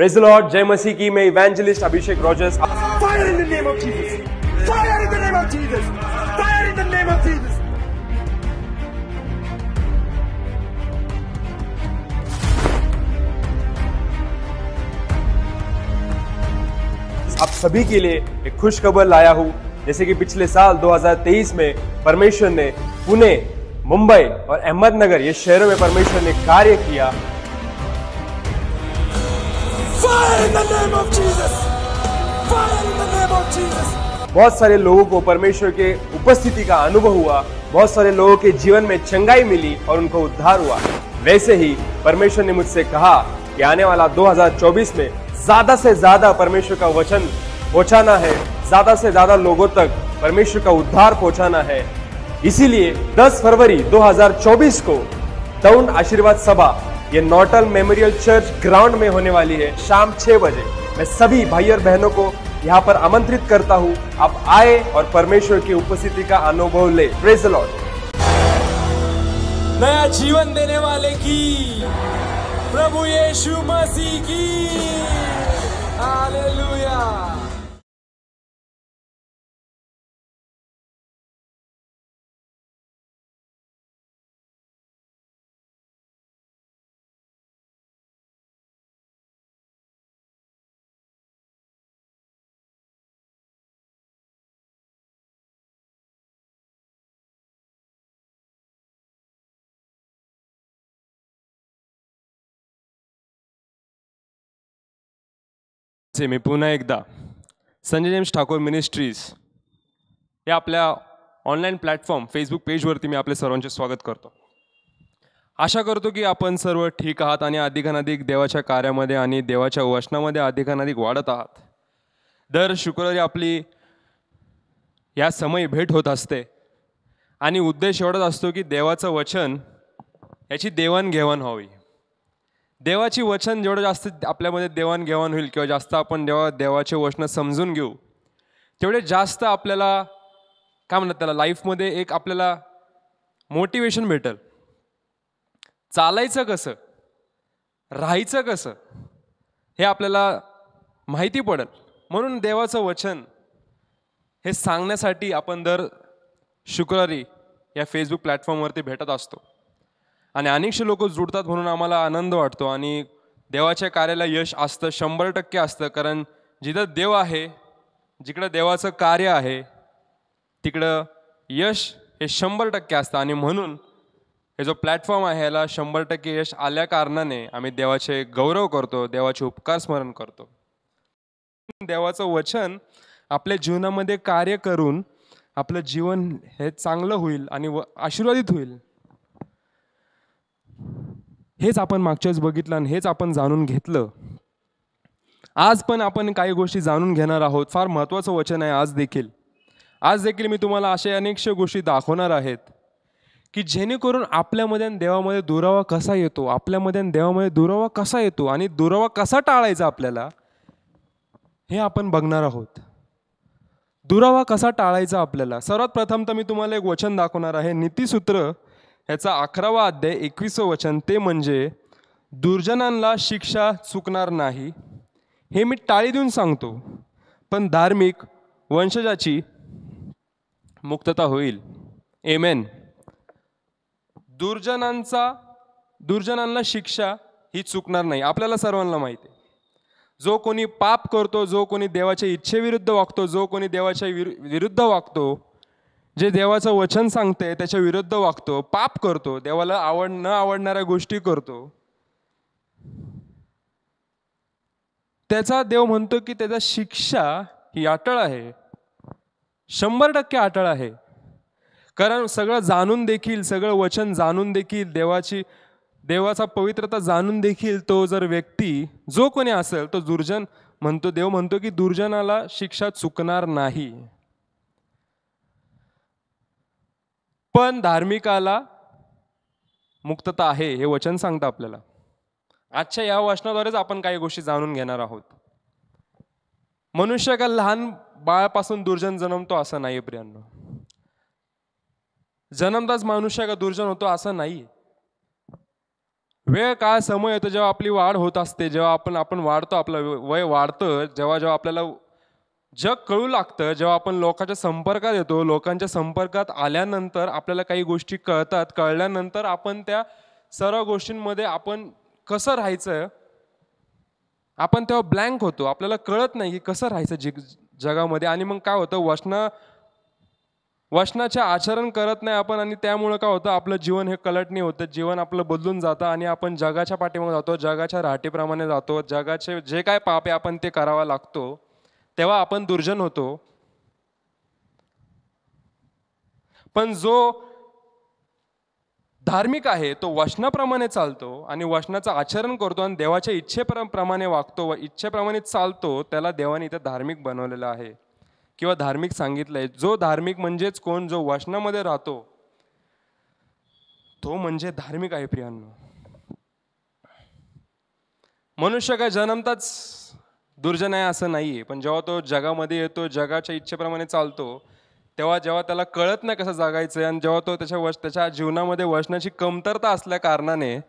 Praise Lord जय मसीह की मैं इवेंजलिस्ट अभिषेक रॉजर्स! आप सभी के लिए एक खुश खबर लाया हूँ। जैसे कि पिछले साल 2023 में परमेश्वर ने पुणे मुंबई और अहमदनगर ये शहरों में परमेश्वर ने कार्य किया। Fire in the name of Jesus! Fire in the name of Jesus! बहुत सारे लोगों को परमेश्वर के उपस्थिति का अनुभव हुआ बहुत सारे लोगों के जीवन में चंगाई मिली और उनको उद्धार हुआ वैसे ही परमेश्वर ने मुझसे कहा कि आने वाला 2024 में ज़्यादा से ज़्यादा परमेश्वर का वचन पहुंचाना है ज़्यादा से ज़्यादा लोगों तक परमेश्वर का उद्धार पहुंचाना है इसीलिए 10 फरवरी 2024 को तरुण आशीर्वाद सभा ये नोटल मेमोरियल चर्च ग्राउंड में होने वाली है शाम छह बजे। मैं सभी भाई और बहनों को यहाँ पर आमंत्रित करता हूँ, आप आए और परमेश्वर की उपस्थिति का अनुभव ले। प्रेज लॉर्ड नया जीवन देने वाले की, प्रभु यीशु मसीह की। हालेलुया चे मी पुन्हा एकदा. संजय जेम्स ठाकूर मिनिस्ट्रीज या आपल्या ऑनलाईन प्लॅटफॉर्म फेसबुक पेजवरती मी आपले सर्वांचे स्वागत करतो. आशा करतो की आपण सर्व ठीक आहात आणि अधिकाधिक देवाच्या कार्यामध्ये आणि देवाच्या वचनामध्ये अधिकाधिक वाढत आहात. दर शुक्रवारी आपली या समय भेट होत असते आणि उद्देश एवढाच असतो की देवाचं वचन याची देवाणघेवाण व्हावी. देवाची वचन जेवढं जास्त आपल्यामध्ये देवाणघेवाण होईल किंवा जास्त आपण जेव्हा देवाचे वचनं समजून घेऊ तेवढे जास्त आपल्याला काय म्हणतात त्याला लाईफमध्ये एक आपल्याला मोटिवेशन भेटेल. चालायचं कसं? राहायचं कसं? हे आपल्याला माहिती पडेल. म्हणून देवाचं वचन हे सांगण्यासाठी आपण दर शुक्रवारी या फेसबुक प्लॅटफॉर्मवरती भेटत असतो. आणि अनेकशे लोक जुडतात म्हणून आम्हाला आनंद वाटतो आणि देवाच्या कार्याला यश असतं शंभर टक्के असतं. कारण जिथं देव आहे जिकडं देवाचं कार्य आहे तिकडं यश हे शंभर टक्के असतं. आणि म्हणून हे जो प्लॅटफॉर्म आहे याला शंभर टक्के यश आल्या कारणाने आम्ही देवाचे गौरव करतो देवाचे उपकार स्मरण करतो. देवाचं वचन आपल्या जीवनामध्ये कार्य करून आपलं जीवन हे चांगलं होईल आणि व आशीर्वादित होईल. हेच आपण मागच्याच बघितलं आणि हेच आपण जाणून घेतलं. आज पण आपण काही गोष्टी जाणून घेणार आहोत. फार महत्त्वाचं वचन आहे आज देखील. आज देखील मी तुम्हाला अशा अनेकशा गोष्टी दाखवणार आहेत की जेणेकरून आपल्यामध्ये आणि देवामध्ये दुरावा कसा येतो आपल्यामध्ये आणि देवामध्ये दुरावा कसा येतो आणि दुरावा कसा टाळायचा आपल्याला हे आपण बघणार आहोत. दुरावा कसा टाळायचा आपल्याला? सर्वात प्रथम तर मी तुम्हाला एक वचन दाखवणार आहे. नीतीसूत्र ह्याचा अकरावा अध्याय एकवीसवं वचन ते म्हणजे दुर्जनांना शिक्षा चुकणार नाही. हे मी टाळी देऊन सांगतो पण धार्मिक वंशजाची मुक्तता होईल. एमेन दुर्जनांचा दुर्जनांना शिक्षा ही चुकणार नाही. आपल्याला सर्वांना माहिती आहे. जो कोणी पाप करतो जो कोणी देवाच्या इच्छेविरुद्ध वागतो जो कोणी देवाच्या विरु विरुद्ध वागतो जे देवाचं वचन सांगते त्याच्या विरुद्ध वागतो पाप करतो देवाला आवड न आवडणाऱ्या गोष्टी करतो. त्याचा देव म्हणतो की त्याचा शिक्षा ही अटळ आहे. शंभर टक्के अटळ आहे. कारण सगळं जाणून देखील सगळं वचन जाणून देखील देवाची देवाचा पवित्रता जाणून देखील तो जर व्यक्ती जो कोणी असेल तो दुर्जन म्हणतो देव म्हणतो की दुर्जनाला शिक्षा चुकणार नाही. पण धार्मिकाला मुक्तता आहे हे वचन सांगतं आपल्याला. आजच्या या वचनाद्वारेच आपण काही गोष्टी जाणून घेणार आहोत. मनुष्य का लहान बाळापासून दुर्जन जन्मतो असं नाही प्रियांनो. जन्मताच मनुष्य का दुर्जन होतो असं नाही. वेळ काळ समय येतो जेव्हा आपली वाढ होत असते जेव्हा आपण आपण वाढतो आपलं व- वय वाढतं जेव्हा जेव्हा आपल्याला जग कळू लागतं. जेव्हा आपण लोकांच्या संपर्कात येतो लोकांच्या संपर्कात आल्यानंतर आपल्याला काही गोष्टी कळतात. कळल्यानंतर आपण त्या सर्व गोष्टींमध्ये आपण कसं राहायचं? आपण तेव्हा ब्लँक होतो. आपल्याला कळत नाही की कसं राहायचं जग जगामध्ये. आणि मग काय होतं? वचना वचनाचे आचरण करत नाही आपण आणि त्यामुळं काय होतं? आपलं जीवन हे कलटणी होतं. जीवन आपलं बदलून जातं आणि आपण जगाच्या पाठीमागे जातो. जगाच्या राहटीप्रमाणे जातो. जगाचे जे काय पाप आहे आपण ते करावा लागतो. तेव्हा आपण दुर्जन होतो. पण जो धार्मिक आहे तो वचनाप्रमाणे चालतो आणि वचनाचं आचरण करतो आणि देवाच्या इच्छेप्रमाणे वागतो व इच्छेप्रमाणे चालतो त्याला देवाने इथं धार्मिक बनवलेलं आहे. किंवा धार्मिक सांगितलंय जो धार्मिक म्हणजेच कोण जो वचनामध्ये राहतो तो म्हणजे धार्मिक आहे प्रियांनो. मनुष्य काय जन्मताच दुर्जन आहे असं नाही आहे पण जेव्हा तो जगामध्ये येतो जगाच्या इच्छेप्रमाणे चालतो तेव्हा जेव्हा त्याला कळत नाही कसं जगायचं आणि जेव्हा तो त्याच्या वश त्याच्या जीवनामध्ये वचनाची कमतरता असल्या कारणाने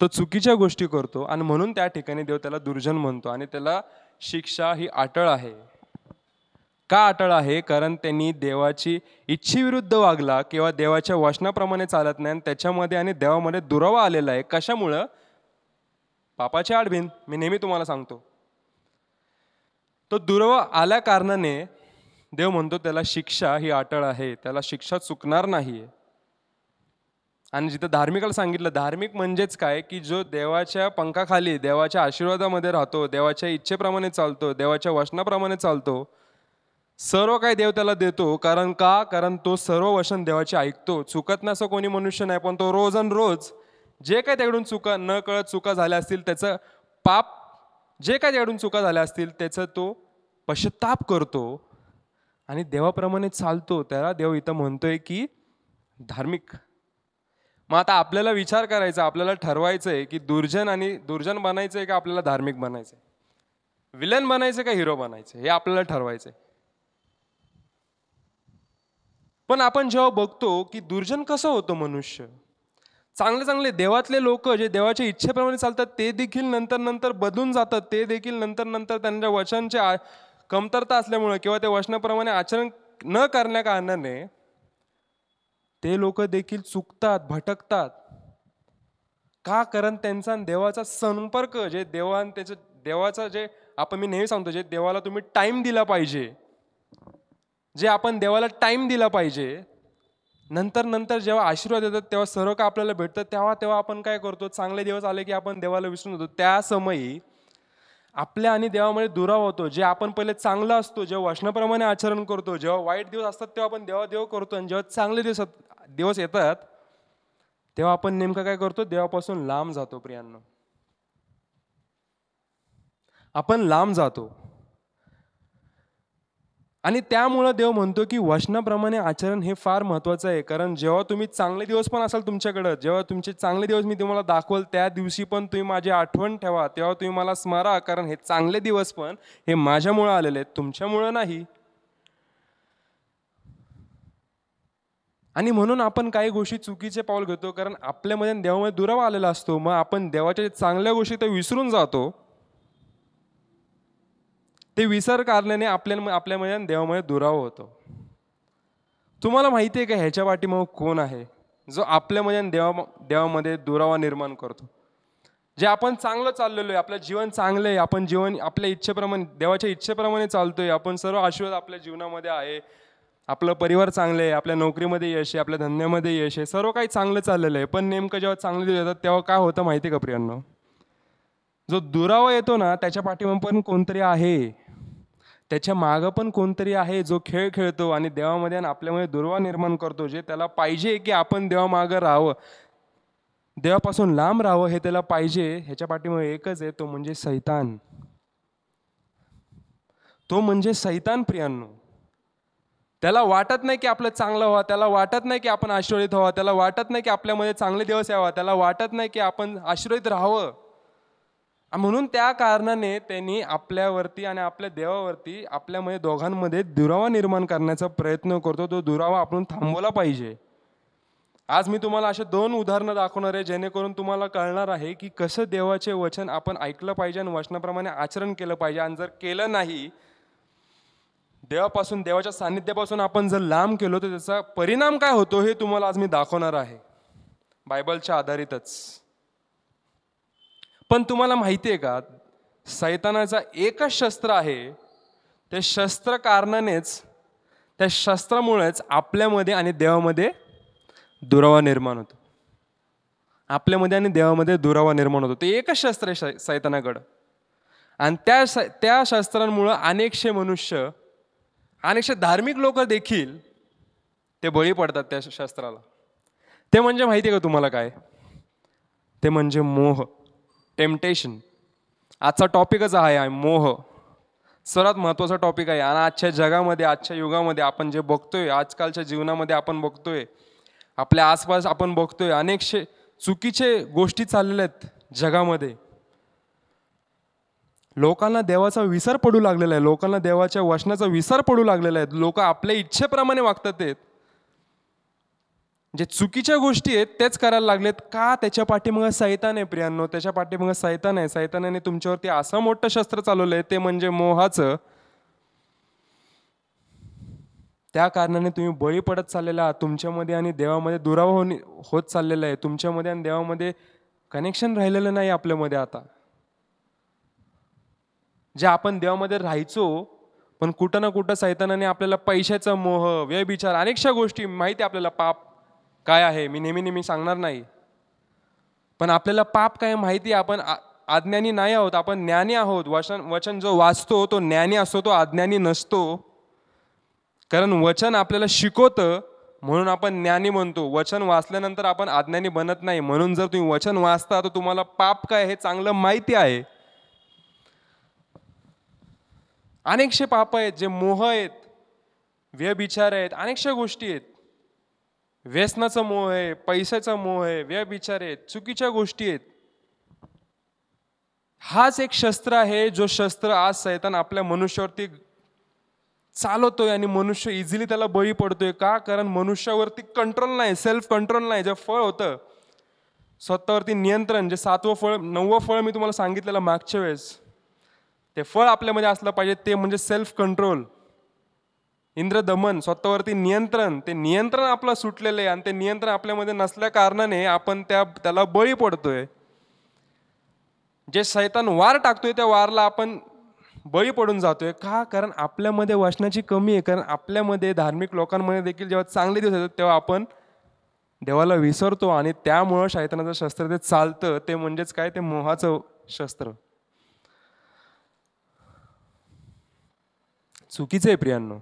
तो चुकीच्या गोष्टी करतो आणि म्हणून त्या ठिकाणी देव त्याला दुर्जन म्हणतो आणि त्याला शिक्षा ही अटळ आहे. का अटळ आहे? कारण त्यांनी देवाची इच्छेविरुद्ध वागला किंवा देवाच्या वचनाप्रमाणे चालत नाही आणि त्याच्यामध्ये आणि देवामध्ये दुरावा आलेला आहे. कशामुळं? पापाची आडबीन. मी नेहमी तुम्हाला सांगतो. तो दुर्व आल्या कारणाने देव म्हणतो त्याला शिक्षा ही अटळ आहे. त्याला शिक्षा चुकणार नाही आणि जिथं धार्मिकाला सांगितलं धार्मिक म्हणजेच काय? की जो देवाच्या पंखाखाली देवाच्या आशीर्वादामध्ये राहतो देवाच्या इच्छेप्रमाणे चालतो देवाच्या वचनाप्रमाणे चालतो सर्व काही देव त्याला देतो. कारण का? कारण तो सर्व वचन देवाचे ऐकतो. चुकत नसं कोणी मनुष्य नाही पण तो रोज आणि रोज जे काही त्याकडून चुका न कळत चुका झाल्या असतील त्याचं पाप जे काही त्याकडून चुका झाल्या असतील त्याचं तो पश्चाताप करतो आणि देवाप्रमाणे चालतो. त्याला देव इथं म्हणतोय की धार्मिक मग आता आपल्याला विचार करायचा आपल्याला ठरवायचं आहे की दुर्जन आणि दुर्जन बनायचं आहे का आपल्याला धार्मिक बनायचं आहे विलन बनायचं का हिरो बनायचं हे आपल्याला ठरवायचं आहे पण आपण जेव्हा बघतो की दुर्जन कसं होतं मनुष्य? चांगले चांगले देवातले लोक जे देवाच्या इच्छेप्रमाणे चालतात ते देखील नंतर नंतर बदलून जातात. ते देखील नंतर नंतर त्यांच्या वचनाच्या कमतरता असल्यामुळं किंवा त्या वचनाप्रमाणे आचरण न करण्या कारणाने ते लोक देखील चुकतात भटकतात. का? कारण त्यांचा देवाचा संपर्क जे देवान त्याचं देवाचं जे आपण मी नेहमी सांगतो जे देवाला तुम्ही टाईम दिला पाहिजे. जे आपण देवाला टाईम दिला पाहिजे नंतर नंतर जेव्हा आशीर्वाद येतात तेव्हा सर्व का आपल्याला भेटतं तेव्हा तेव्हा आपण काय करतो? चांगले दिवस आले की आपण देवाला विसरून जातो. त्या समयी आपल्या आणि देवामध्ये दुराव होतो. जे आपण पहिले चांगलं असतो जेव्हा वचनाप्रमाणे आचरण करतो जेव्हा वाईट दिवस असतात तेव्हा आपण देवा देव करतो आणि जेव्हा चांगले दिवस दिवस येतात तेव्हा आपण नेमकं काय करतो? देवापासून लांब जातो प्रियांना. आपण लांब जातो. आणि त्यामुळं देव म्हणतो की वचनाप्रमाणे आचरण हे फार महत्वाचं आहे. कारण जेव्हा तुम्ही चांगले दिवस पण असाल तुमच्याकडं जेव्हा तुमचे चांगले दिवस मी तुम्हाला दाखवल त्या दिवशी पण तुम्ही माझी आठवण ठेवा तेव्हा तुम्ही मला स्मरा कारण हे चांगले दिवस पण हे माझ्यामुळं आलेले आहेत तुमच्यामुळं नाही. आणि म्हणून आपण काही गोष्टी चुकीचे पाऊल घेतो कारण आपल्यामध्ये देवामध्ये दुरावा आलेला असतो मग आपण देवाच्या चांगल्या गोष्टी तर विसरून जातो. ते विसर कारणाने आपल्या आपल्यामध्ये आणि देवामध्ये दुरावा होतो. तुम्हाला माहिती आहे का ह्याच्या पाठीमाग कोण आहे? जो आपल्यामध्ये आणि देवा देवामध्ये दुरावा निर्माण करतो. जे आपण चांगलं चाललेलो आहे आपलं जीवन चांगलं आहे आपण जीवन आपल्या इच्छेप्रमाणे देवाच्या इच्छेप्रमाणे चालतोय आपण सर्व आशीर्वाद आपल्या जीवनामध्ये आहे. आपलं परिवार चांगलं आहे आपल्या नोकरीमध्ये यश आहे आपल्या धंद्यामध्ये यश आहे सर्व काही चांगलं चाललेलं आहे. पण नेमकं जेव्हा चांगले दिवस येतात तेव्हा काय होतं माहिती आहे का प्रियांनो? जो दुरावा येतो ना त्याच्या पाठीमाग पण कोणतरी आहे. त्याच्या मागं पण कोणतरी आहे जो खेळ खेळतो आणि देवामध्ये आणि आपल्यामध्ये दुर्वा निर्माण करतो जे त्याला पाहिजे की आपण देवामागं राहावं. देवापासून लांब राहावं हे त्याला पाहिजे ह्याच्या पाठीमुळे एकच आहे तो म्हणजे सैतान. तो म्हणजे सैतान प्रियांनो. त्याला वाटत नाही की आपलं चांगलं व्हा त्याला वाटत नाही की आपण आश्रयित व्हा त्याला वाटत नाही की आपल्यामध्ये चांगले दिवस यावा त्याला वाटत नाही की आपण आश्रयित राहावं. म्हणून त्या कारणाने त्यांनी आपल्यावरती आणि आपल्या देवावरती आपल्यामध्ये दोघांमध्ये दुरावा निर्माण करण्याचा प्रयत्न करतो. तो दुरावा आपण थांबवला पाहिजे. आज मी तुम्हाला असे दोन उदाहरणं दाखवणार आहे जेणेकरून तुम्हाला कळणार आहे की कसं देवाचे वचन आपण ऐकलं पाहिजे आणि वचनाप्रमाणे आचरण केलं पाहिजे. आणि जर केलं नाही देवापासून देवाच्या सान्निध्यापासून आपण जर लांब केलो तर त्याचा परिणाम काय होतो हे तुम्हाला आज मी दाखवणार आहे. बायबलच्या आधारितच. पण तुम्हाला माहिती आहे का सैतानाचा एकच शस्त्र आहे ते शस्त्र कारणानेच त्या शस्त्रामुळेच आपल्यामध्ये आणि देवामध्ये दुरावा निर्माण होतो. आपल्यामध्ये आणि देवामध्ये दुरावा निर्माण होतो. ते एकच शस्त्र आहे सैतानाकडं. आणि त्या श त्या शस्त्रांमुळं अनेकशे मनुष्य अनेकशे धार्मिक लोक देखील ते बळी पडतात त्या शस्त्राला. ते म्हणजे माहिती आहे का तुम्हाला काय? ते म्हणजे मोह. टेम्पटेशन आजचा टॉपिकच आहे आहे मोह. सर्वात महत्त्वाचा टॉपिक आहे. आणि आजच्या जगामध्ये आजच्या युगामध्ये आपण जे बघतोय आजकालच्या जीवनामध्ये आपण बघतोय आपल्या आसपास आपण बघतोय अनेकशे चुकीचे गोष्टी चाललेल्या आहेत जगामध्ये. लोकांना देवाचा विसर पडू लागलेला आहे. लोकांना देवाच्या वचनाचा विसर पडू लागलेला आहे. लोक आपल्या इच्छेप्रमाणे वागतात आहेत जे चुकीच्या गोष्टी आहेत तेच करायला लागलेत. का त्याच्या पाठीमागं सैतान आहे प्रियांनो? त्याच्या पाठीमागं सैतान आहे. सैतानाने तुमच्यावरती असं मोठं शस्त्र चालवलं आहे ते म्हणजे मोहाचं. त्या कारणाने तुम्ही बळी पडत चाललेला आहात. तुमच्यामध्ये आणि देवामध्ये दुरावा हो होत चाललेला आहे. तुमच्यामध्ये आणि देवामध्ये कनेक्शन राहिलेलं नाही आपल्यामध्ये आता. जे आपण देवामध्ये राहायचो पण कुठं ना कुठं सैतानाने आपल्याला पैशाचा मोह व्यभिचार अनेकशा गोष्टी माहिती आहे आपल्याला पाप काय आहे? मी नेहमी नेहमी सांगणार नाही. पण आपल्याला पाप काय माहिती आहे? आपण आ- अज्ञानी नाही आहोत. आपण ज्ञानी आहोत. वचन वचन जो वाचतो तो ज्ञानी असतो तो अज्ञानी नसतो. कारण वचन आपल्याला शिकवतं म्हणून आपण ज्ञानी म्हणतो. वचन वाचल्यानंतर आपण अज्ञानी बनत नाही. म्हणून जर तुम्ही वचन वाचता तर तुम्हाला पाप काय हे चांगलं माहिती आहे. अनेकशे पाप आहेत जे मोह आहेत व्यभिचार आहेत अनेकशा गोष्टी आहेत. व्यसनाचा मोह आहे पैशाचा मोह आहे व्यभिचार आहेत चुकीच्या गोष्टी आहेत. हाच एक शस्त्र आहे जो शस्त्र आज सैतान आपल्या मनुष्यावरती चालवतोय आणि मनुष्य इझिली त्याला बळी पडतोय. का? कारण मनुष्यावरती कंट्रोल नाही सेल्फ कंट्रोल नाही. जे फळ होतं स्वतःवरती नियंत्रण जे सातवं फळ नववं फळ मी तुम्हाला सांगितलेलं मागच्या वेळेस ते फळ आपल्यामध्ये असलं पाहिजे ते म्हणजे सेल्फ कंट्रोल इंद्रदमन स्वतःवरती नियंत्रण ते नियंत्रण आपलं सुटलेलं आहे आणि ते नियंत्रण आपल्यामध्ये नसल्या कारणाने आपण त्या त्याला बळी पडतोय. जे सैतान वार टाकतोय त्या वारला आपण बळी पडून जातोय. का? कारण आपल्यामध्ये वाचनाची कमी आहे. कारण आपल्यामध्ये धार्मिक लोकांमध्ये देखील जेव्हा चांगले दिवस येतात तेव्हा आपण देवाला विसरतो आणि त्यामुळं शैतानाचं शस्त्र ते चालतं. ते म्हणजेच काय? ते मोहाचं शस्त्र. चुकीचं आहे प्रियांनो.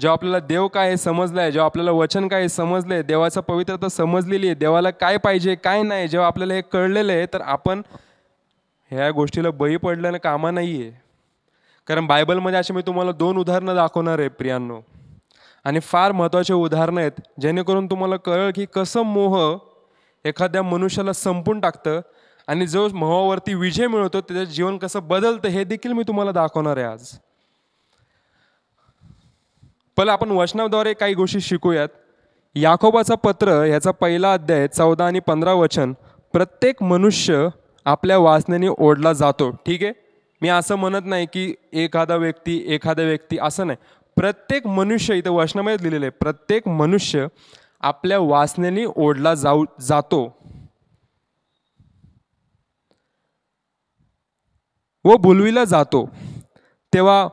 जेव्हा आपल्याला देव काय आहे समजलं आहे जेव्हा आपल्याला वचन काय आहे समजलं आहे देवाचं पवित्रता समजलेली आहे देवाला काय पाहिजे काय नाही जेव्हा आपल्याला हे कळलेलं आहे तर आपण ह्या गोष्टीला बळी पडल्यानं कामा नाही आहे कारण बायबलमध्ये असे मी तुम्हाला दोन उदाहरणं दाखवणार आहे प्रियांनो. आणि फार महत्त्वाचे उदाहरणं आहेत जेणेकरून तुम्हाला कळलं की कसं मोह एखाद्या मनुष्याला संपून टाकतं आणि जो मोहावरती विजय मिळवतो त्याचं जीवन कसं बदलतं हे देखील मी तुम्हाला दाखवणार आहे आज. पहिलं आपण वचनाद्वारे काही गोष्टी शिकूयात. याकोबाचा पत्र याचा पहिला अध्याय चौदा आणि पंधरा वचन प्रत्येक मनुष्य आपल्या वासनेने ओढला जातो. ठीक आहे? मी असं म्हणत नाही की एखादा व्यक्ती एखादा व्यक्ती असं नाही. प्रत्येक मनुष्य इथं वचनामध्ये लिहिलेलं आहे प्रत्येक मनुष्य आपल्या वासनेने ओढला जाऊ जातो. व भुलविला जातो. तेव्हा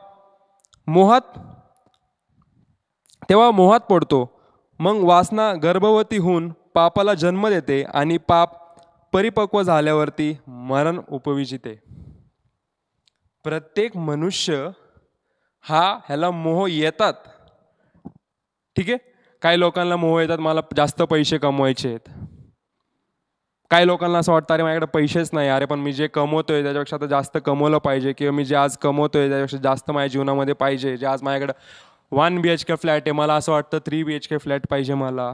मोहात तेव्हा मोहात पडतो. मग वासना गर्भवती होऊन पापाला जन्म देते आणि पाप परिपक्व झाल्यावरती मरण उपविजिते. प्रत्येक मनुष्य हा ह्याला मोह येतात. ठीक आहे? काही लोकांना मोह येतात मला जास्त पैसे कमवायचे आहेत. काही लोकांना असं वाटतं अरे माझ्याकडे पैसेच नाही. अरे पण मी जे कमवतोय त्याच्यापेक्षा आता जास्त कमवलं पाहिजे. किंवा मी जे आज कमवतोय त्याच्यापेक्षा जास्त माझ्या जीवनामध्ये पाहिजे. जे आज माझ्याकडे one B H K flat आहे. मला असं वाटतं three B H K flat पाहिजे मला.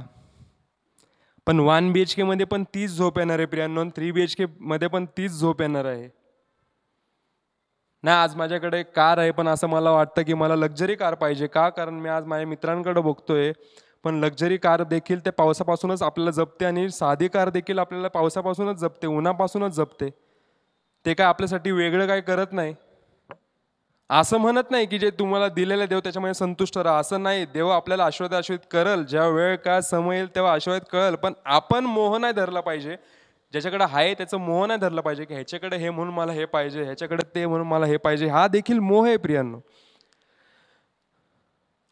पण वन बी एच केमध्ये पण तीच झोप येणार आहे प्रियांनो. थ्री बी एच केमध्ये पण तीच झोप येणार आहे. नाही आज माझ्याकडे एक कार आहे पण असं मला वाटतं की मला लक्झरी कार पाहिजे. का? कारण मी आज माझ्या मित्रांकडे बघतोय. पण लक्झरी कार देखील ते पावसापासूनच आपल्याला जपते आणि साधी कार देखील आपल्याला पावसापासूनच जपते उन्हापासूनच जपते. ते काय आपल्यासाठी वेगळं काय करत नाही. असं म्हणत नाही की जे तुम्हाला दिलेलं देव त्याच्यामध्ये संतुष्ट राहा. असं नाही. देव आपल्याला आश्वाद आश्वित करल. जेव्हा वेळ काय समय येईल तेव्हा आश्वाद कळल. पण आपण मोह नाही धरला पाहिजे. ज्याच्याकडे आहे त्याचं मोह नाही धरलं पाहिजे की ह्याच्याकडे हे म्हणून मला हे पाहिजे ह्याच्याकडे ते म्हणून मला हे पाहिजे. हा देखील मोह आहे प्रियांनो.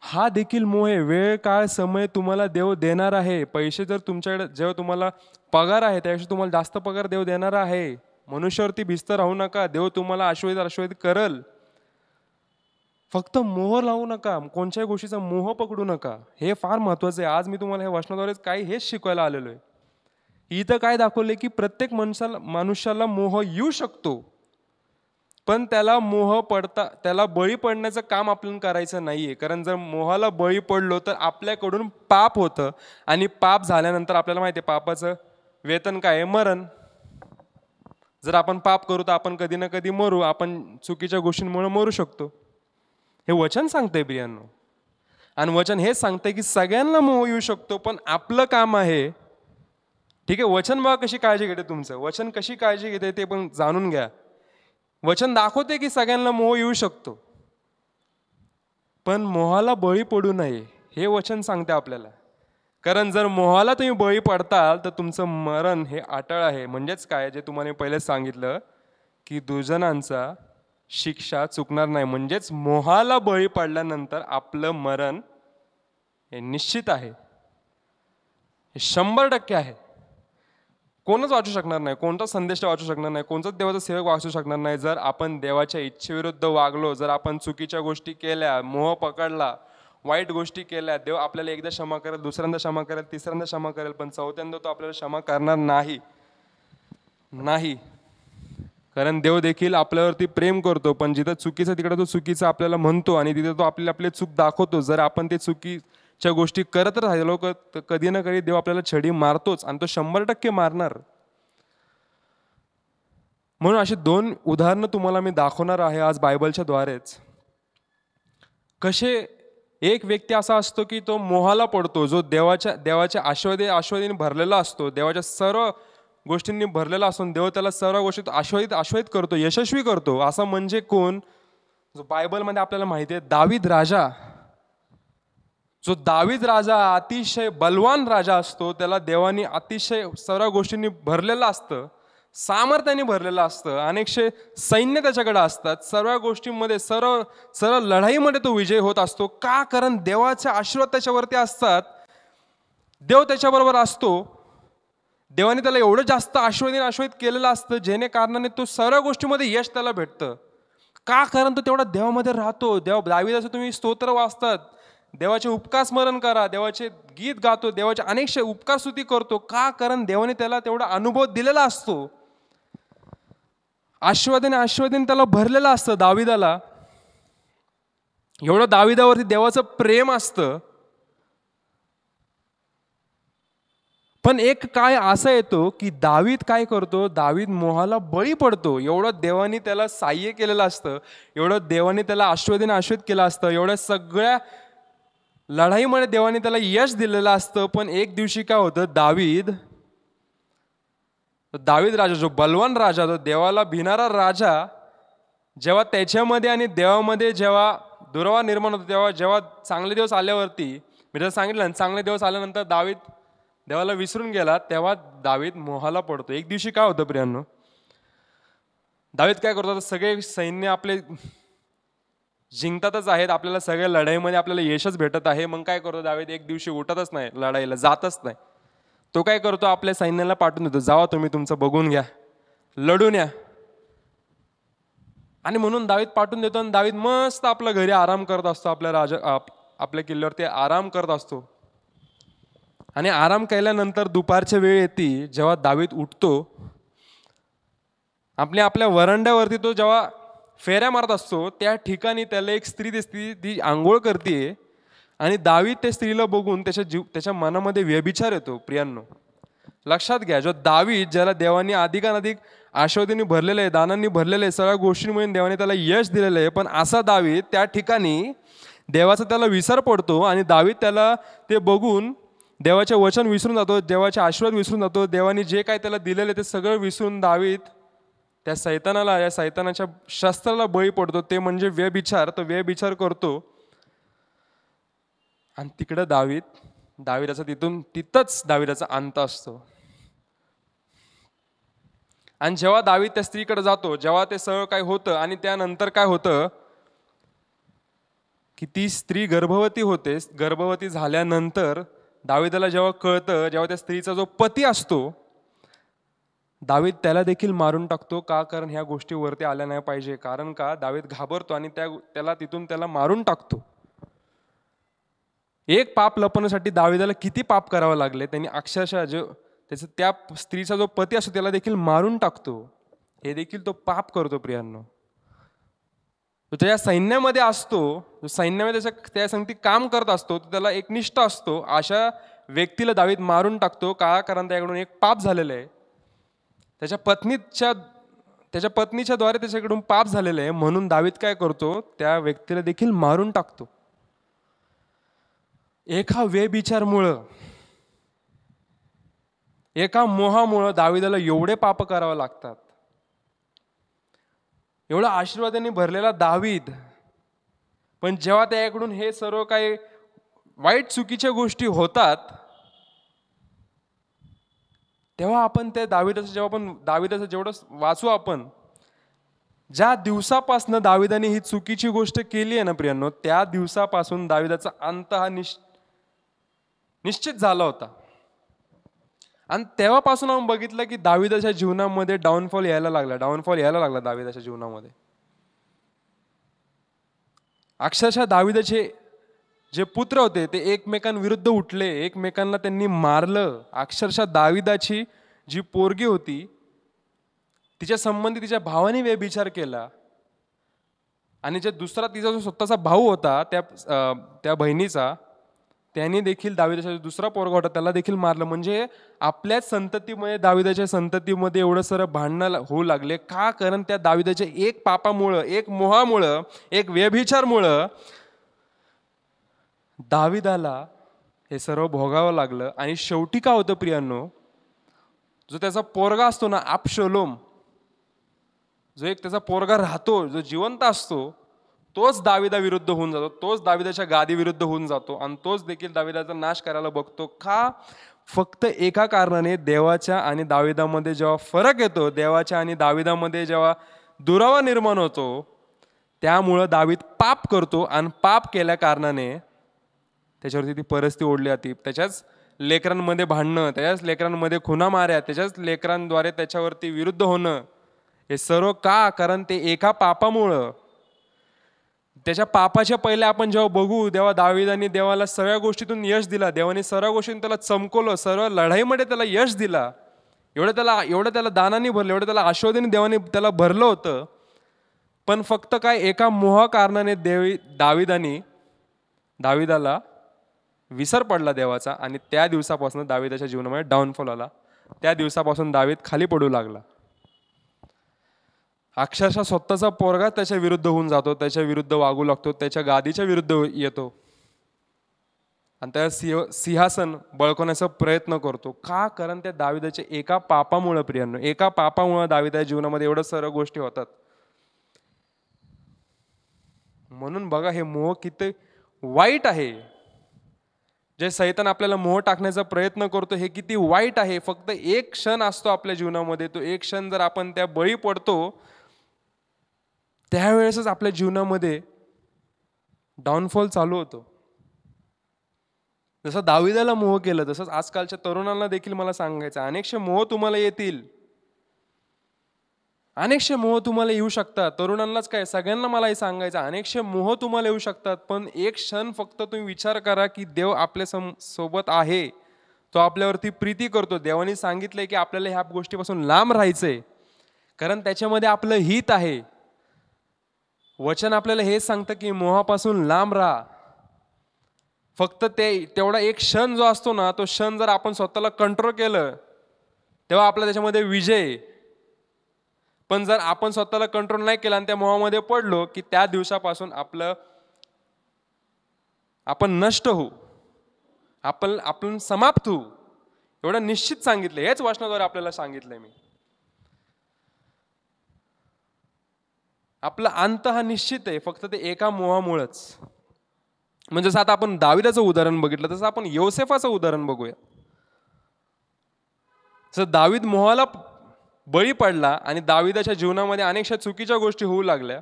हा देखील मोह आहे. वेळ काळ समय तुम्हाला देव देणार आहे. पैसे जर तुमच्याकडे जेव्हा तुम्हाला पगार आहे त्यापेक्षा तुम्हाला जास्त पगार देव देणार आहे. मनुष्यावरती भिस्त राहू नका. देव तुम्हाला आश्वेद आश्वदित करल. फक्त मोह लावू नका कोणत्याही गोष्टीचा मोह पकडू नका. हे फार महत्वाचं आहे. आज मी तुम्हाला हे वचनाद्वारेच काही हेच शिकवायला आलेलो आहे. इथं काय दाखवले की प्रत्येक माणसाला मनुष्याला मोह येऊ शकतो पण त्याला मोह पडता त्याला बळी पडण्याचं काम आपल्याला करायचं नाही आहे कारण जर मोहाला बळी पडलो तर आपल्याकडून पाप होतं आणि पाप झाल्यानंतर आपल्याला माहिती आहे पापाचं वेतन काय आहे? मरण. जर आपण पाप करू तर आपण कधी ना कधी मरू. आपण चुकीच्या गोष्टींमुळे मरू शकतो. हे वचन सांगते प्रियांनो आणि वचन हेच सांगते की सगळ्यांना मोह येऊ शकतो पण आपलं काम आहे. ठीक आहे वचन बघा कशी काळजी घेते तुमचं. वचन कशी काळजी घेते ते पण जाणून घ्या. वचन दाखवते की सगळ्यांना मोह येऊ शकतो. पण मोहाला बळी पडू नये हे वचन सांगते आपल्याला. कारण जर मोहाला तुम्ही बळी पडताल तर तुमचं मरण हे अटळ आहे. म्हणजेच काय? जे तुम्हाला मी पहिलेच सांगितलं की दुजनांचा शिक्षा चुकणार नाही. म्हणजेच मोहाला बळी पडल्यानंतर आपलं मरण हे निश्चित आहे. हे शंभर टक्के आहे. कोणच वाचू शकणार नाही कोणताच संदेश वाचू शकणार नाही कोणताच देवाचा सेवक वाचू शकणार नाही. जर आपण देवाच्या इच्छेविरुद्ध वागलो जर आपण चुकीच्या गोष्टी केल्या मोह पकडला वाईट गोष्टी केल्या देव आपल्याला एकदा क्षमा करेल दुसऱ्यांदा क्षमा करेल तिसऱ्यांदा क्षमा करेल पण चौथ्यांदा तो आपल्याला क्षमा करणार नाही. नाही. कारण देव देखील आपल्यावरती प्रेम करतो पण जिथं चुकीचं तिकडं तो चुकीचं आपल्याला म्हणतो आणि तिथे तो आपल्याला आपली चूक दाखवतो. जर आपण ते चुकीच्या गोष्टी करत राहिलो तर कधी ना कधी देव आपल्याला छडी मारतोच आणि तो शंभर टक्के मारणार. म्हणून अशी दोन उदाहरणं तुम्हाला मी दाखवणार आहे आज बायबलच्या द्वारेच. कसे एक व्यक्ती असा असतो की तो मोहाला पडतो जो देवाच्या देवाच्या आश्वादे आश्वादीने भरलेला असतो देवाच्या सर्व गोष्टींनी भरलेला असून देव त्याला सर्व गोष्टीत आश्वादित आश्वित करतो यशस्वी करतो. असं म्हणजे कोण? जो बायबलमध्ये आपल्याला माहिती आहे दावीद राजा. जो दावीद राजा अतिशय बलवान राजा असतो त्याला देवानी अतिशय सर्व गोष्टींनी भरलेलं असतं सामर्थ्याने भरलेलं असतं अनेकशे सैन्य त्याच्याकडे असतात सर्व गोष्टींमध्ये सर्व सर्व लढाईमध्ये तो विजय होत असतो. का? कारण देवाचे आशीर्वाद त्याच्यावरती असतात. देव त्याच्याबरोबर असतो. देवाने त्याला एवढं जास्त आश्वादीन आश्वादित केलेलं असतं जेणे कारणाने तो सर्व गोष्टीमध्ये यश त्याला भेटतं. का? कारण तो तेवढा देवामध्ये राहतो. देव दाविदाचं तुम्ही स्तोत्र वाचतात. देवाचे उपकार स्मरण करा. देवाचे गीत गातो. देवाचे अनेकशे उपकार स्तुती करतो. का? कारण देवाने त्याला तेवढा अनुभव दिलेला असतो. आश्वादने आश्वादन त्याला भरलेलं असतं दाविदाला. एवढं दाविदावरती देवाचं प्रेम असतं. पण एक काय असा येतो की दावीद काय करतो? दावीद मोहाला बळी पडतो. एवढं देवाने त्याला साह्य केलेलं असतं. एवढं देवाने त्याला आश्वादीने आश्वित केलं असतं. एवढ्या सगळ्या लढाईमध्ये देवाने त्याला यश दिलेलं असतं. पण एक दिवशी काय होतं? दावीद दावीद राजा जो बलवान राजा तो देवाला भिणारा राजा जेव्हा त्याच्यामध्ये आणि देवामध्ये जेव्हा दुरावा निर्माण होतो तेव्हा जेव्हा चांगले दिवस आल्यावरती मी जर सांगितलं चांगले दिवस आल्यानंतर दावीद देवाला विसरून गेला तेव्हा दावीद मोहाला पडतो एक दिवशी काय होतं प्रियांनो? दावीद काय करतो? आता सगळे सैन्य आपले जिंकतातच आहेत. आपल्याला सगळ्या लढाईमध्ये आपल्याला यशच भेटत आहे. मग काय करतो दावीद एक दिवशी उठतच नाही लढाईला जातच नाही. तो काय करतो? आपल्या सैन्याला पाठवून देतो. जावा तुम्ही तुमचं बघून घ्या. लढून या. आणि म्हणून दावीद पाठवून देतो आणि दावीद मस्त आपल्या घरी आराम करत असतो. आपल्या राजा आप- आपल्या किल्ल्यावरती आराम करत असतो. आणि आराम केल्यानंतर दुपारच्या वेळ येते जेव्हा दावीत उठतो आपल्या आपल्या वरंड्यावरती तो जेव्हा फेऱ्या मारत असतो त्या ठिकाणी त्याला एक स्त्री दिसते ती आंघोळ करते आणि दावीद त्या स्त्रीला बघून त्याच्या जीव त्याच्या मनामध्ये व्यभिचार येतो प्रियांनो. लक्षात घ्या जो दावीद ज्याला देवानी अधिकाधिक आशोधीने भरलेलं आहे दानांनी भरलेलं आहे सगळ्या गोष्टींमुळे देवाने त्याला यश दिलेलं आहे पण असा दावीद त्या ठिकाणी देवाचा त्याला विसर पडतो आणि दावीद त्याला ते बघून देवाचे वचन विसरून जातो देवाचे आशीर्वाद विसरून जातो देवाने जे काय त्याला दिलेले ते सगळं विसरून दावीत त्या सैतानाला या सैतानाच्या शस्त्राला बळी पडतो ते म्हणजे व्यभिचार. तो व्यभिचार करतो आणि तिकडं दावीत दाविराचा तिथून तिथंच दाविराचा अंत असतो. आणि जेव्हा दावीत त्या स्त्रीकडे जातो जेव्हा ते सगळं काय होतं आणि त्यानंतर काय होतं की ती स्त्री गर्भवती होते गर्भवती झाल्यानंतर दाविदाला जेव्हा कळतं जेव्हा त्या स्त्रीचा जो पती असतो दावीद त्याला देखील मारून टाकतो. का? कारण ह्या गोष्टी वरती आल्या नाही पाहिजे. कारण का? दावीद घाबरतो आणि त्या त्याला तिथून त्याला मारून टाकतो. एक पाप लपवण्यासाठी दाविदाला किती पाप करावं लागले त्यांनी अक्षरशः जो त्याचं त्या स्त्रीचा जो पती असतो त्याला देखील मारून टाकतो. हे देखील तो पाप करतो प्रियांनो. तो ज्या सैन्यामध्ये असतो जो सैन्यामध्ये त्याच्या त्या संगती काम करत असतो तो त्याला एकनिष्ठ असतो अशा व्यक्तीला दावीत मारून टाकतो. का कारण त्याकडून एक पाप झालेलं आहे. त्याच्या पत्नीच्या त्याच्या पत्नीच्या द्वारे त्याच्याकडून पाप झालेलं आहे. म्हणून दावीत काय करतो त्या व्यक्तीला देखील मारून टाकतो. एका व्यभिचारमुळं एका मोहामुळं दाविदाला एवढे पाप करावं लागतात. एवढा आशीर्वादाने भरलेला दावीद. पण जेव्हा त्याकडून हे सर्व काही वाईट चुकीच्या गोष्टी होतात तेव्हा आपण त्या दाविदाचं जेव्हा आपण दाविदाचं जेवढं वाचू आपण ज्या दिवसापासून दाविदाने ही चुकीची गोष्ट केली आहे ना प्रियांनो त्या दिवसापासून दाविदाचा अंत हा निश निश्चित झाला होता. आणि तेव्हापासून आपण बघितलं की दाविदाच्या जीवनामध्ये डाऊनफॉल यायला लागला. डाऊनफॉल यायला लागला दाविदाच्या जीवनामध्ये. अक्षरशः दाविदाचे जे पुत्र होते ते एकमेकांविरुद्ध उठले. एकमेकांना त्यांनी मारलं. अक्षरशः दाविदाची जी पोरगी होती तिच्या संबंधी तिच्या भावाने व्यभिचार केला. आणि जे दुसरा तिचा जो स्वतःचा भाऊ होता त्या त्या बहिणीचा त्याने देखील दाविदाच्या दुसरा पोरगा होता त्याला देखील मारलं. म्हणजे आपल्याच संततीमध्ये दाविदाच्या संततीमध्ये एवढं सारं भांडणं होऊ लागले. का? कारण त्या दाविदाच्या एक पापामुळं एक मोहामुळं एक व्यभिचारमुळं दाविदाला हे सर्व भोगावं लागलं. आणि शेवटी का होतं प्रियांनो? जो त्याचा पोरगा असतो ना आपशोलोम जो एक त्याचा पोरगा राहतो जो जिवंत असतो तोच दाविदा विरुद्ध होऊन जातो तोच दाविदाच्या गादी विरुद्ध होऊन जातो आणि तोच देखील दाविदाचा नाश करायला बघतो. का? फक्त एका कारणाने देवाच्या आणि दाविदामध्ये जेव्हा फरक येतो देवाच्या आणि दाविदामध्ये जेव्हा दुरावा निर्माण होतो त्यामुळं दावीद पाप करतो आणि पाप केल्या कारणाने त्याच्यावरती ती परिस्थिती ओढली जाते. त्याच्याच लेकरांमध्ये भांडणं त्याच्याच लेकरांमध्ये खुना माऱ्या त्याच्याच लेकरांद्वारे त्याच्यावरती विरुद्ध होणं हे सर्व का? कारण ते एका पापामुळं त्याच्या पापाच्या पहिले आपण जेव्हा बघू तेव्हा दाविदाने देवाला सगळ्या गोष्टीतून यश दिला. देवाने सर्व गोष्टीतून त्याला चमकवलं सर्व लढाईमध्ये त्याला यश दिला. एवढं त्याला एवढं त्याला दानाने भरलं एवढं त्याला आश्वादीने देवाने त्याला भरलं होतं. पण फक्त काय एका मोहा कारणाने देवी दाविदाने दाविदाला विसर पडला देवाचा आणि त्या दिवसापासून दाविदाच्या जीवनामध्ये डाऊनफॉल आला. त्या दिवसापासून दावीद खाली पडू लागला. अक्षरशः स्वतःचा पोरगा त्याच्या विरुद्ध होऊन जातो त्याच्या विरुद्ध वागू लागतो त्याच्या गादीच्या विरुद्ध येतो. आणि त्या सिंह सिंहासन बळकवण्याचा प्रयत्न करतो. का? कारण त्या दाविदाच्या एका पापामुळं प्रियांनो एका पापामुळं दाविदाच्या जीवनामध्ये एवढं सर्व गोष्टी होतात. म्हणून बघा हे मोह किती वाईट आहे. जे सैतान आपल्याला मोह टाकण्याचा प्रयत्न करतो हे किती वाईट आहे. फक्त एक क्षण असतो आपल्या जीवनामध्ये. तो एक क्षण जर आपण त्या बळी पडतो त्यावेळेसच आपल्या जीवनामध्ये डाऊनफॉल चालू होतो. जसं दाविदाला मोह केलं तसंच आजकालच्या तरुणांना देखील मला सांगायचं अनेकशे मोह तुम्हाला येतील. अनेकशे मोह तुम्हाला येऊ शकतात. तरुणांनाच काय सगळ्यांना मला हे सांगायचं अनेकशे मोह तुम्हाला येऊ शकतात पण एक क्षण फक्त तुम्ही विचार करा की देव आपल्या सम सोबत आहे. तो आपल्यावरती प्रीती करतो. देवाने सांगितलंय की आपल्याला ह्या गोष्टीपासून लांब राहायचंय. कारण त्याच्यामध्ये आपलं हित आहे. वचन आपल्याला हेच सांगतं की मोहापासून लांब राहा. फक्त ते तेवढा एक क्षण जो असतो ना तो क्षण जर आपण स्वतःला कंट्रोल केलं तेव्हा आपला त्याच्यामध्ये विजय. पण जर आपण स्वतःला कंट्रोल नाही केला आणि त्या मोहामध्ये पडलो की त्या दिवसापासून आपलं आपण नष्ट होऊ. आपण आपण समाप्त होऊ. एवढं निश्चित सांगितलं. हेच वचनाद्वारे आपल्याला सांगितलंय मी. आपला अंत हा निश्चित आहे फक्त ते एका मोहामुळंच. म्हणजे जसं आता आपण दाविदाचं उदाहरण बघितलं तसं आपण योसेफाचं उदाहरण बघूया. जसं दावीद मोहाला बळी पडला आणि दाविदाच्या जीवनामध्ये अनेकशा चुकीच्या गोष्टी होऊ लागल्या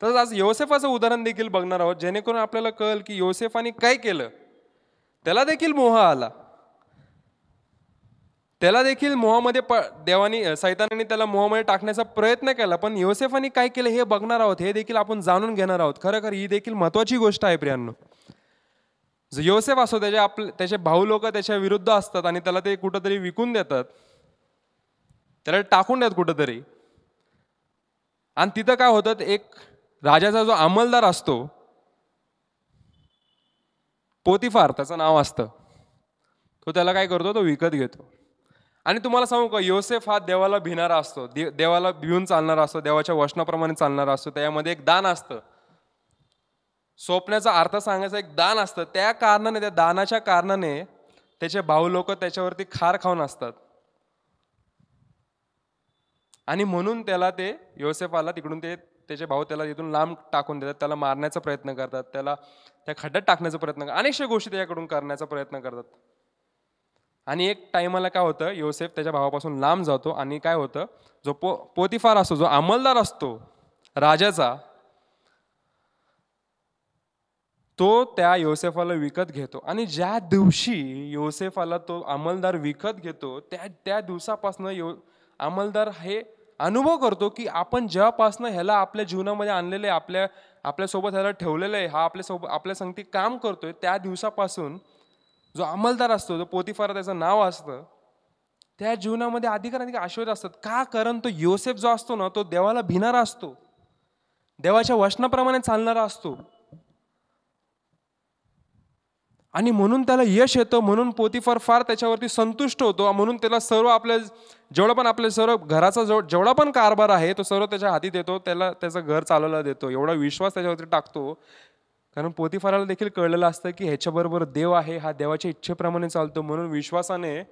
तसंच आज योसेफाचं उदाहरण देखील बघणार आहोत जेणेकरून आपल्याला कळेल की योसेफाने काय केलं. त्याला देखील मोह आला. त्याला देखील मोहामध्ये प देवानी सैतानाने त्याला मोहामध्ये टाकण्याचा प्रयत्न केला पण योसेफाने काय केलं हे बघणार आहोत हे देखील आपण जाणून घेणार आहोत. खरं खरं ही देखील महत्त्वाची गोष्ट आहे प्रियांनो. जो योसेफ असो त्याचे आपले त्याचे भाऊ लोक त्याच्या विरुद्ध असतात आणि त्याला ते कुठंतरी विकून देतात. त्याला टाकून देतात कुठंतरी. आणि तिथं काय होतं एक राजाचा जो अंमलदार असतो पोतीफार त्याचं नाव असतं तो त्याला काय करतो तो विकत घेतो. आणि तुम्हाला सांगू का योसेफ हा देवाला भिणारा असतो. दे- देवाला भिवून चालणारा असतो देवाच्या वचनाप्रमाणे चालणारा असतो त्यामध्ये एक दान असतं. स्वप्नाचा अर्थ सांगायचा एक दान असतं. त्या कारणाने त्या दानाच्या कारणाने त्याचे भाऊ लोक त्याच्यावरती खार खाऊन असतात. आणि म्हणून त्याला ते योसेफाला तिकडून ते त्याचे भाऊ त्याला तिथून लांब टाकून देतात त्याला मारण्याचा प्रयत्न करतात त्याला त्या खड्ड्यात टाकण्याचा प्रयत्न करतात अनेकशा गोष्टी त्याच्याकडून करण्याचा प्रयत्न करतात. आणि एक टायमाला काय होतं योसेफ त्याच्या भावापासून लांब जातो आणि काय होतं जो पो पोतीफार असतो जो अंमलदार असतो राजाचा तो त्या योसेफाला विकत घेतो. आणि ज्या दिवशी योसेफाला तो अंमलदार विकत घेतो त्या त्या दिवसापासून यो अंमलदार हे अनुभव करतो की आपण जेव्हापासनं ह्याला आपल्या जीवनामध्ये आणलेलं आहे आपल्या आपल्यासोबत ह्याला ठेवलेलं आहे हा आपल्यासोबत आपल्या संगती काम करतोय त्या दिवसापासून जो अंमलदार असतो जो पोतीफार त्याचं नाव असतं त्या जीवनामध्ये अधिक अधिक आशीर्वाद असतात. का कारण तो योसेफ जो असतो ना तो देवाला भिणारा असतो. देवाच्या वचनाप्रमाणे चालणारा असतो. आणि म्हणून त्याला यश येतं म्हणून पोतीफार फार त्याच्यावरती संतुष्ट होतो म्हणून त्याला सर्व आपल्या जेवढा पण आपल्या सर्व घराचा जो जेवढा पण कारभार आहे तो सर्व त्याच्या हाती देतो त्याला त्याचं घर चालवला देतो. एवढा विश्वास त्याच्यावरती टाकतो. कारण पोतीफाराला देखील कळलेलं असतं की ह्याच्याबरोबर देव आहे हा देवाच्या इच्छेप्रमाणे चालतो म्हणून विश्वासाने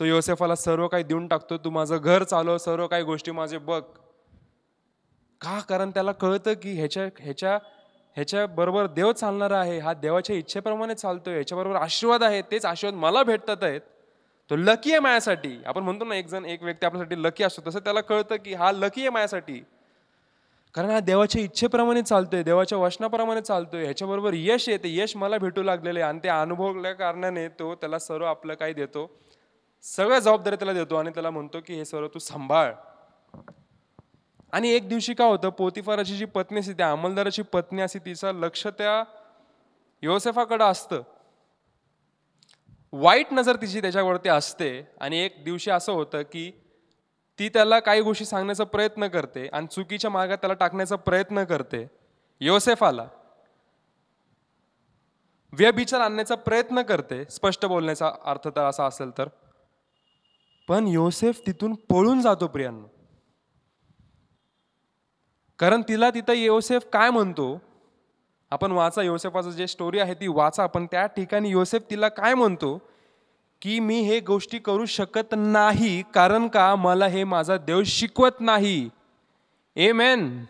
तो योसेफाला सर्व काही देऊन टाकतो तू माझं घर चालव सर्व काही गोष्टी माझे बघ. का? कारण त्याला कळतं की ह्याच्या ह्याच्या ह्याच्याबरोबर देव चालणारा आहे हा देवाच्या इच्छेप्रमाणे चालतोय ह्याच्याबरोबर आशीर्वाद आहे तेच आशीर्वाद मला भेटतात आहेत. तो लकी आहे माझ्यासाठी. आपण म्हणतो ना एक जण एक व्यक्ती आपल्यासाठी लकी असतो तसं त्याला कळतं की हा लकी आहे माझ्यासाठी. कारण हा देवाच्या इच्छेप्रमाणे चालतोय देवाच्या वचनाप्रमाणे चालतोय ह्याच्याबरोबर यश येते यश मला भेटू लागलेलं आहे. आणि ते अनुभवल्या कारणाने तो त्याला सर्व आपलं काय देतो सगळ्या जबाबदारी त्याला देतो आणि त्याला म्हणतो की हे सर्व तू सांभाळ. आणि एक दिवशी काय होतं पोतीफाराची जी पत्नी असते त्या अंमलदाराची पत्नी असते तिचं लक्ष त्या योसेफाकडं असतं. वाईट नजर तिची त्याच्यावरती असते. आणि एक दिवशी असं होतं की ती त्याला काही गोष्टी सांगण्याचा प्रयत्न करते आणि चुकीच्या मार्गात त्याला टाकण्याचा प्रयत्न करते. योसेफ आला व्यभिचार आणण्याचा प्रयत्न करते स्पष्ट बोलण्याचा अर्थ तर असा असेल तर. पण योसेफ तिथून पळून जातो प्रियांनो. कारण तिला तिथं योसेफ काय म्हणतो? आपण वाचा योसेफाचं जे स्टोरी आहे ती वाचा पण त्या ठिकाणी योसेफ तिला काय म्हणतो? की मी हे गोष्टी करू शकत नाही कारण का मला हे माझा देव शिकवत नाही? ए मेन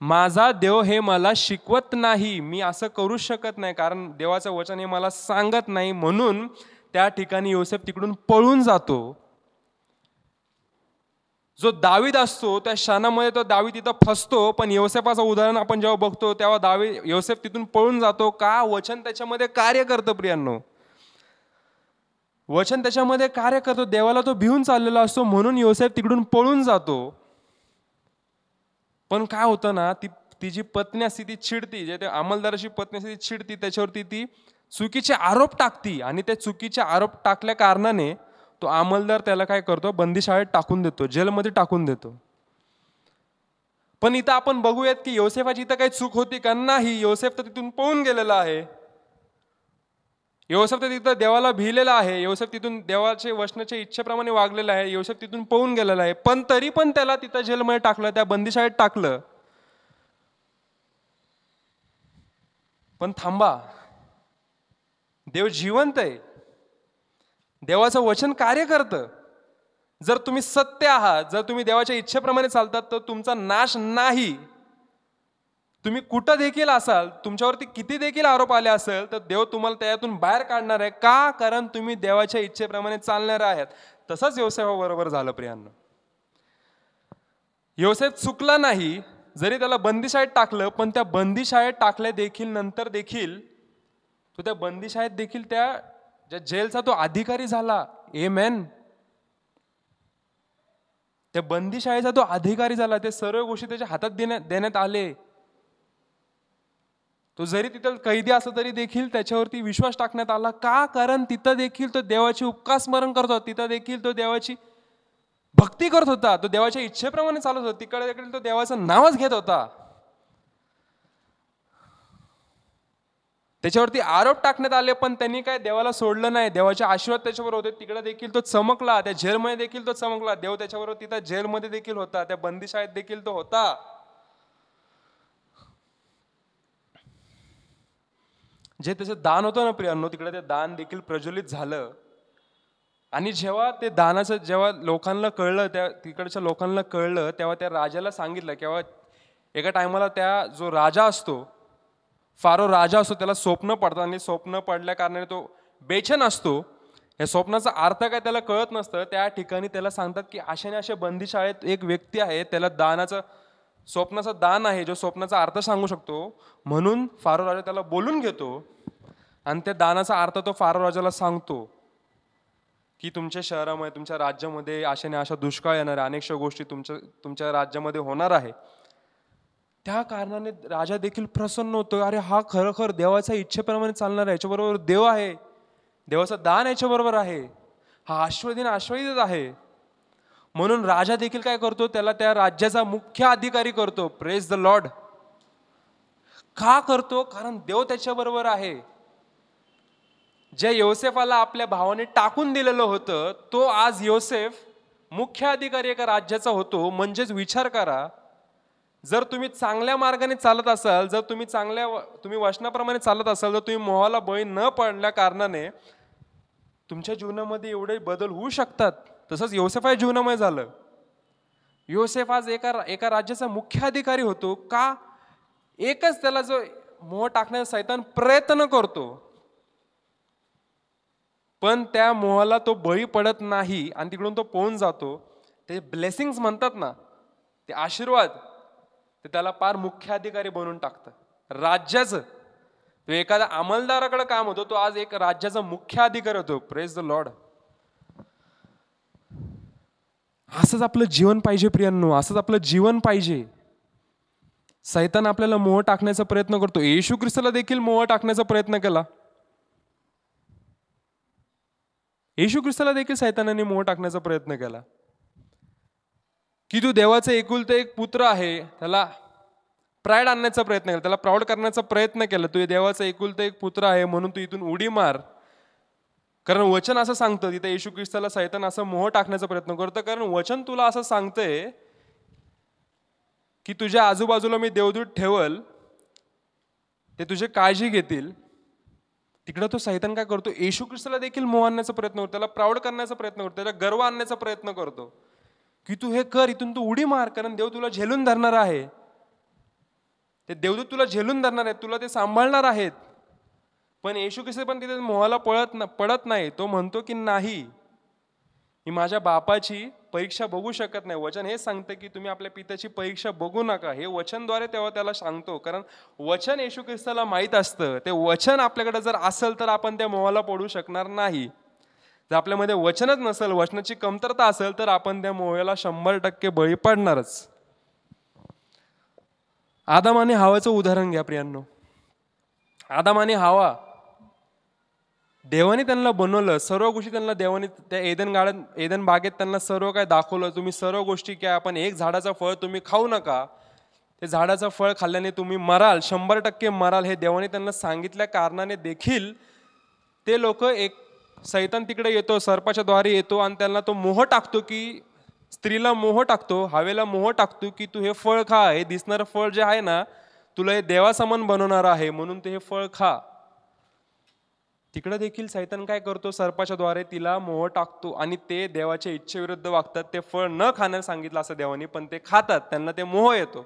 माझा देव हे मला शिकवत नाही मी असं करू शकत नाही कारण देवाचं वचन हे मला सांगत नाही म्हणून त्या ठिकाणी योसेफ तिकडून पळून जातो. जो दावीद असतो त्या क्षणामध्ये तो दावी तिथं फसतो पण योसेफाचं उदाहरण आपण जेव्हा बघतो तेव्हा दावी योसेफ तिथून पळून जातो. का? वचन त्याच्यामध्ये कार्य करतं प्रियांनो. वचन त्याच्यामध्ये कार्य करतो देवाला तो भिवून चाललेला असतो म्हणून योसेफ तिकडून पळून जातो. पण काय होतं ना ती तिची पत्नी असती ती चिडती जे ते अंमलदाराची पत्नी असते ती छिडती त्याच्यावरती ती चुकीचे आरोप टाकती. आणि त्या चुकीचे आरोप टाकल्या कारणाने तो अंमलदार त्याला काय करतो बंदीशाळेत टाकून देतो जेलमध्ये टाकून देतो. पण इथं आपण बघूयात की योसेफाची इथं काही चूक होती का नाही योसेफ तर तिथून पळून गेलेला आहे. योसेफ तर तिथं देवाला भिलेला आहे. योसेफ तिथून देवाचे वचनाच्या इच्छेप्रमाणे वागलेला आहे. योसेफ तिथून पळून गेलेला आहे. पण तरी पण त्याला तिथं जेलमध्ये टाकलं त्या बंदीशाळेत टाकलं. पण थांबा. देव जिवंत आहे. देवाचं वचन कार्य करतं. जर तुम्ही सत्य आहात जर तुम्ही देवाच्या इच्छेप्रमाणे चालतात तर तुमचा नाश नाही. तुम्ही कुठं देखील असाल तुमच्यावरती किती देखील आरोप आले असेल तर देव तुम्हाला त्यातून बाहेर काढणार आहे. का? कारण तुम्ही देवाच्या इच्छेप्रमाणे चालणार आहेत. तसंच योसेफाबरोबर झालं प्रियांना. योसेफ चुकला नाही जरी त्याला बंदीशाळेत टाकलं पण त्या बंदीशाळेत टाकल्या देखील नंतर देखील तो त्या बंदीशाळेत देखील त्या ज्या जेलचा तो अधिकारी झाला. ए मॅन त्या बंदीशाळेचा तो अधिकारी झाला. ते सर्व गोष्टी त्याच्या हातात देण्यात देण्यात आले. तो जरी तिथं कैदी असं तरी देखील त्याच्यावरती विश्वास टाकण्यात आला. का? कारण तिथं देखील तो देवाची उपकार स्मरण करत होता. तिथं देखील तो देवाची भक्ती करत होता. तो देवाच्या इच्छेप्रमाणे चालत होता. तिकडे तिकडे तो देवाचं नावच घेत होता. त्याच्यावरती आरोप टाकण्यात आले पण त्यांनी काय देवाला सोडलं नाही. देवाचे आशीर्वाद त्याच्यावर होते. तिकडे देखील तो चमकला. त्या झेलमध्ये देखील तो चमकला. देव त्याच्याबरोबर तिथं जेलमध्ये देखील होता. त्या बंदीशाळेत देखील तो होता. जे त्याचं दान होतं ना प्रियांनो तिकडे ते दान देखील प्रज्वलित झालं. आणि जेव्हा ते दानाचं जेव्हा लोकांना कळलं त्या तिकडच्या लोकांना कळलं तेव्हा त्या राजाला सांगितलं किंवा एका टायमाला त्या जो राजा असतो फारो राजा असतो त्याला स्वप्न पडतं आणि स्वप्न पडल्या कारणाने तो बेचन असतो. या स्वप्नाचा अर्थ काय त्याला कळत नसतं. त्या ठिकाणी त्याला सांगतात की अशाने अशा बंदीशाळेत एक व्यक्ती आहे त्याला दानाचं स्वप्नाचा दान आहे जो स्वप्नाचा अर्थ सांगू शकतो म्हणून फारो राजा त्याला बोलून घेतो आणि त्या दानाचा अर्थ तो फारो राजाला सांगतो की तुमच्या शहरामध्ये तुमच्या राज्यामध्ये अशाने अशा दुष्काळ येणार आहे अनेकशा गोष्टी तुमच्या तुमच्या राज्यामध्ये होणार आहे. त्या कारणाने राजा देखील प्रसन्न होतो अरे हा खरोखर देवाच्या इच्छेप्रमाणे चालणार आहे याच्याबरोबर देव आहे. देवाचं दान याच्याबरोबर आहे. हा आश्वदिन आश्वदित आहे. म्हणून राजा देखील काय करतो? त्याला त्या राज्याचा मुख्य अधिकारी करतो. प्रेस द लॉर्ड का करतो? कारण देव त्याच्याबरोबर आहे. ज्या योसेफाला आपल्या भावाने टाकून दिलेलं होतं तो आज योसेफ मुख्य अधिकारी एका राज्याचा होतो. म्हणजेच विचार करा. जर तुम्ही चांगल्या मार्गाने चालत असाल जर तुम्ही चांगल्या तुम्ही वचनाप्रमाणे चालत असाल तर तुम्ही मोहाला बळी न पडल्या कारणाने तुमच्या जीवनामध्ये एवढे बदल होऊ शकतात. तसंच योसेफा जीवनामय झालं. योसेफ आज एका एका राज्याचा मुख्य अधिकारी होतो. का? एकच त्याला जो मोह टाकण्याचा सैतान प्रयत्न करतो. पण त्या मोहाला तो बळी पडत नाही आणि तिकडून तो पोहून जातो. ते ब्लेसिंग्स म्हणतात ना ते आशीर्वाद ते त्याला पार मुख्य अधिकारी बनवून टाकतं. राज्याचं तो एखाद्या अंमलदाराकडे काम होतो तो आज एक राज्याचा मुख्य अधिकारी होतो. प्रेस द लॉर्ड असंच आपलं जीवन पाहिजे प्रियांनो असंच आपलं जीवन पाहिजे. सैतान आपल्याला मोह टाकण्याचा प्रयत्न करतो. येशू ख्रिस्ताला देखील मोह टाकण्याचा प्रयत्न केला. येशू ख्रिस्ताला देखील सैतानाने मोह टाकण्याचा प्रयत्न केला. की तू देवाचा एकुलता एक पुत्र आहे त्याला प्राईड आणण्याचा प्रयत्न केला त्याला प्राऊड करण्याचा प्रयत्न केला. तू देवाचा एकुलता एक पुत्र आहे म्हणून तू इथून उडी मार. कारण वचन असं सांगतं तिथे येशू ख्रिस्ताला सैतान असं मोह टाकण्याचा प्रयत्न करतं. कारण वचन तुला असं सांगतंय की तुझ्या आजूबाजूला मी देवदूत ठेवल ते तुझे काळजी घेतील. तिकडं तो सैतान काय करतो? येशू ख्रिस्ताला देखील मोह आणण्याचा प्रयत्न करतो त्याला प्राऊड करण्याचा प्रयत्न करतो त्याला गर्व आणण्याचा प्रयत्न करतो. की तू हे कर इथून तू उडी मार कारण देव तुला झेलून धरणार आहे. ते देवदूत तुला झेलून धरणार आहेत तुला ते सांभाळणार आहेत. पण येशू ख्रिस्त पण तिथे मोहाला पळत ना पडत नाही. तो म्हणतो की नाही. मी माझ्या बापाची परीक्षा बघू शकत नाही. वचन हे सांगतं की तुम्ही आपल्या पित्याची परीक्षा बघू नका. हे वचनद्वारे तेव्हा त्याला सांगतो. कारण वचन येशू ख्रिस्ताला माहीत असतं. ते वचन आपल्याकडे जर असेल तर आपण त्या मोहाला पडू शकणार नाही. जर आपल्यामध्ये वचनच नसेल वचनाची कमतरता असेल तर आपण त्या मोहला शंभर टक्के बळी पडणारच. आदाम आणि हवाचं उदाहरण घ्या प्रियांनो. आदाम आणि हवा देवाने त्यांना बनवलं सर्व गोष्टी त्यांना देवाने त्या एदन गाड्यात एदन बागेत त्यांना सर्व काय दाखवलं. तुम्ही सर्व गोष्टी काय आपण एक झाडाचं फळ तुम्ही खाऊ नका. ते झाडाचं फळ खाल्ल्याने तुम्ही मराल शंभर टक्के मराल हे देवाने त्यांना सांगितल्या कारणाने देखील ते लोक एक सैतान तिकडे येतो सर्पाच्या द्वारे येतो आणि त्यांना तो मोह टाकतो की स्त्रीला मोह टाकतो हवेला मोह टाकतो की तू हे फळ खा हे दिसणारं फळ जे आहे ना तुला हे देवासमान बनवणार आहे म्हणून ते हे फळ खा. तिकडे देखील सैतान काय करतो? सर्पाच्या द्वारे तिला मोह टाकतो आणि ते देवाच्या इच्छेविरुद्ध वागतात. ते फळ न खाण्यास सांगितलं असं देवाने पण ते खातात. त्यांना ते मोह येतो.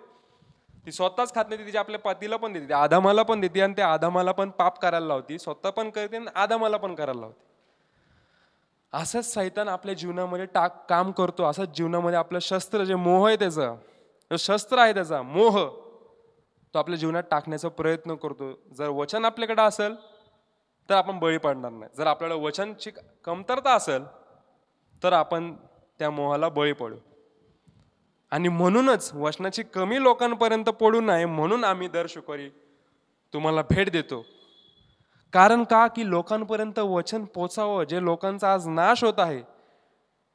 ती स्वतःच खात नाही ती तिच्या आपल्या पतीला पण देते. आधामाला पण देते आणि त्या आधामाला पण पाप करायला लावती. स्वतः पण करते आणि आधामाला पण करायला लावते. असंच सैतान आपल्या जीवनामध्ये टाक काम करतो. असंच जीवनामध्ये आपलं शस्त्र जे मोह आहे त्याचं जो शस्त्र आहे त्याचा मोह तो आपल्या जीवनात टाकण्याचा प्रयत्न करतो. जर वचन आपल्याकडे असेल तर आपण बळी पडणार नाही. जर आपल्याला वचनची कमतरता असेल तर आपण त्या मोहाला बळी पडू. आणि म्हणूनच वचनाची कमी लोकांपर्यंत पडू नये म्हणून आम्ही दर शुक्रवारी तुम्हाला भेट देतो. कारण का? की लोकांपर्यंत वचन पोचावं जे लोकांचा आज नाश होत आहे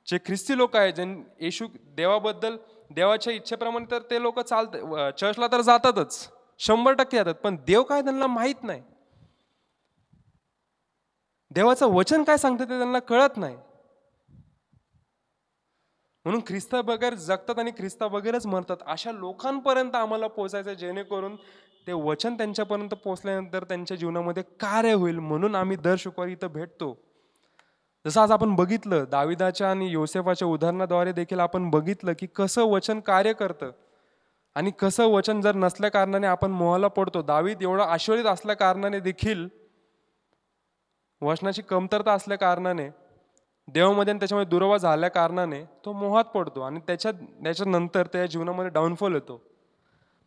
जे ख्रिस्ती लोक आहे ज्यां येशू देवाबद्दल देवाच्या इच्छेप्रमाणे तर ते लोक चालत चर्चला तर जातातच शंभर टक्के जातात पण देव काय त्यांना माहीत नाही. देवाचं वचन काय सांगतं ते त्यांना कळत नाही. म्हणून ख्रिस्ता बगैर जगतात आणि ख्रिस्ता बगैरच मरतात. अशा लोकांपर्यंत आम्हाला पोचायचं जेणेकरून ते वचन त्यांच्यापर्यंत पोचल्यानंतर त्यांच्या जीवनामध्ये कार्य होईल म्हणून आम्ही दर शुक्रवारी इथं भेटतो. जसं आज आपण बघितलं दाविदाच्या आणि योसेफाच्या उदाहरणाद्वारे देखील आपण बघितलं की कसं वचन कार्य करतं. आणि कसं वचन जर नसल्या कारणाने आपण मोहाला पडतो. दावीद एवढा आश्वरित असल्या कारणाने देखील वचनाची कमतरता असल्या कारणाने देवामध्ये आणि त्याच्यामध्ये दुरावा झाल्या कारणाने तो मोहात पडतो आणि त्याच्या त्याच्यानंतर त्या जीवनामध्ये डाऊनफॉल येतो.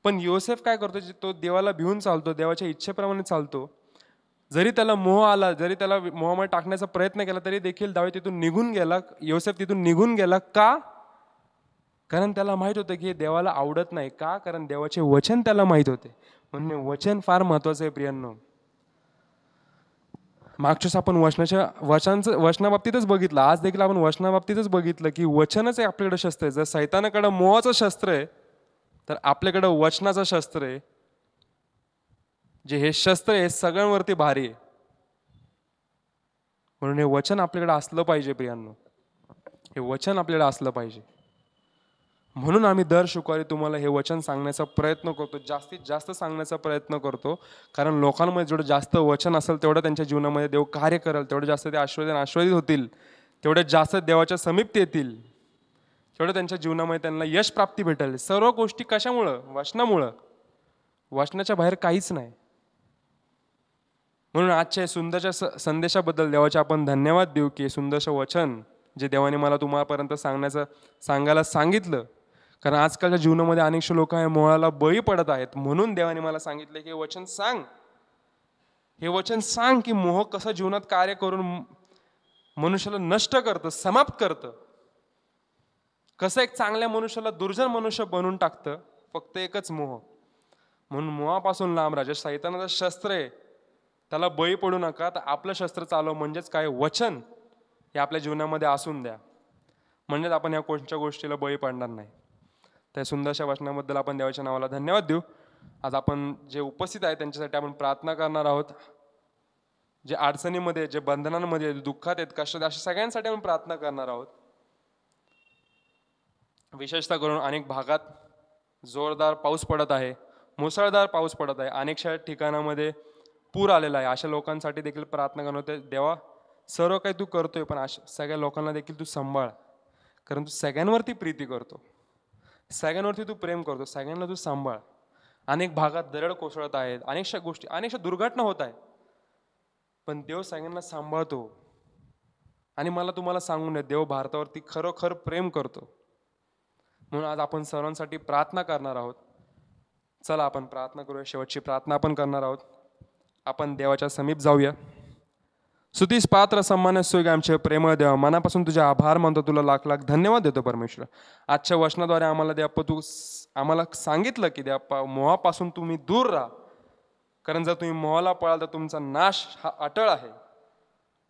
पण योसेफ काय करतो जे तो देवाला भिवून चालतो देवाच्या इच्छेप्रमाणे चालतो जरी त्याला मोह आला जरी त्याला मोहामध्ये टाकण्याचा प्रयत्न केला तरी देखील दावे तिथून निघून गेला योसेफ तिथून निघून गेला का? कारण त्याला माहीत होतं की हे देवाला आवडत नाही. का? कारण देवाचे वचन त्याला माहीत होते. म्हणून वचन फार महत्वाचं आहे प्रियांनो. मागच्याच आपण वचनाच्या वचनांचं वचनाबाबतीतच बघितलं. आज देखील आपण वचनाबाबतीतच बघितलं की वचनच आहे आपल्याकडे शस्त्र आहे. जर सैतानाकडं मोहाचं शस्त्र आहे तर आपल्याकडं वचनाचं शस्त्र आहे. जे हे शस्त्र आहे सगळ्यांवरती भारी आहे. म्हणून हे वचन आपल्याकडे असलं पाहिजे प्रियांनो. हे वचन आपल्याला असलं पाहिजे. म्हणून आम्ही दर शुक्रवारी तुम्हाला हे वचन सांगण्याचा प्रयत्न करतो जास्तीत जास्त सांगण्याचा प्रयत्न करतो. कारण लोकांमध्ये जेवढं जास्त वचन असेल तेवढं त्यांच्या जीवनामध्ये देव कार्य करेल तेवढं जास्त ते आश्वासन आश्वादित होतील तेवढ्या जास्त देवाच्या समीप येतील तेवढं त्यांच्या जीवनामध्ये त्यांना यश प्राप्ती भेटेल. सर्व गोष्टी कशामुळं? वचनामुळं. वचनाच्या बाहेर काहीच नाही. म्हणून आजच्या सुंदरच्या स संदेशाबद्दल देवाचे आपण धन्यवाद देऊ की सुंदरचं वचन जे देवाने मला तुम्हापर्यंत सांगण्याचं सांगायला सांगितलं कारण आजकालच्या जीवनामध्ये अनेकशे लोक हे मोळाला बळी पडत आहेत. म्हणून देवाने मला सांगितले की हे वचन सांग. हे वचन सांग की मोह कसं जीवनात कार्य करून मनुष्याला नष्ट करतं समाप्त करतं. कसं एक चांगल्या मनुष्याला दुर्जन मनुष्य बनवून टाकतं फक्त एकच मोह. म्हणून मोहापासून लांब राजा सैतानाचं शस्त्र आहे. त्याला बळी पडू नका तर आपलं शस्त्र चालव म्हणजेच काय? वचन हे आपल्या जीवनामध्ये असून द्या. म्हणजेच आपण या कोणत्या गोष्टीला बळी पडणार नाही. त्या सुंदरशा वचनाबद्दल आपण देवाच्या नावाला धन्यवाद देऊ. आज आपण जे उपस्थित आहे त्यांच्यासाठी आपण प्रार्थना करणार आहोत. जे अडचणीमध्ये जे बंधनांमध्ये आहेत, दुःखात आहेत कष्टात अशा सगळ्यांसाठी आपण प्रार्थना करणार आहोत. विशेषतः करून अनेक भागात जोरदार पाऊस पडत आहे मुसळधार पाऊस पडत आहे. अनेकशा ठिकाणामध्ये पूर आलेला आहे. अशा लोकांसाठी देखील प्रार्थना करणं होते देवा सर्व काही तू करतोय पण अशा सगळ्या लोकांना देखील तू सांभाळ. कारण तू सगळ्यांवरती प्रीती करतो. सगळ्यांवरती तू प्रेम करतो सगळ्यांना तू सांभाळ. अनेक भागात दरड कोसळत आहेत अनेकशा गोष्टी अनेकशा दुर्घटना होत आहेत. पण देव सगळ्यांना सांभाळतो. आणि मला तुम्हाला सांगून नये देव भारतावरती खरोखर प्रेम करतो. म्हणून आज आपण सर्वांसाठी प्रार्थना करणार आहोत. चला आपण प्रार्थना करूया शेवटची प्रार्थना आपण करणार आहोत. आपण देवाच्या समीप जाऊया. सुतीस पात्र सन्मान सोय आमचे प्रेमळ देवा मनापासून तुझे आभार मानतो तुला लाख लाख धन्यवाद देतो परमेश्वर. आजच्या वचनाद्वारे आम्हाला देप्पा तू आम्हाला सांगितलं की देप्पा मोहापासून तुम्ही दूर राहा. कारण जर तुम्ही मोहाला पळाल तर तुमचा नाश हा अटळ आहे.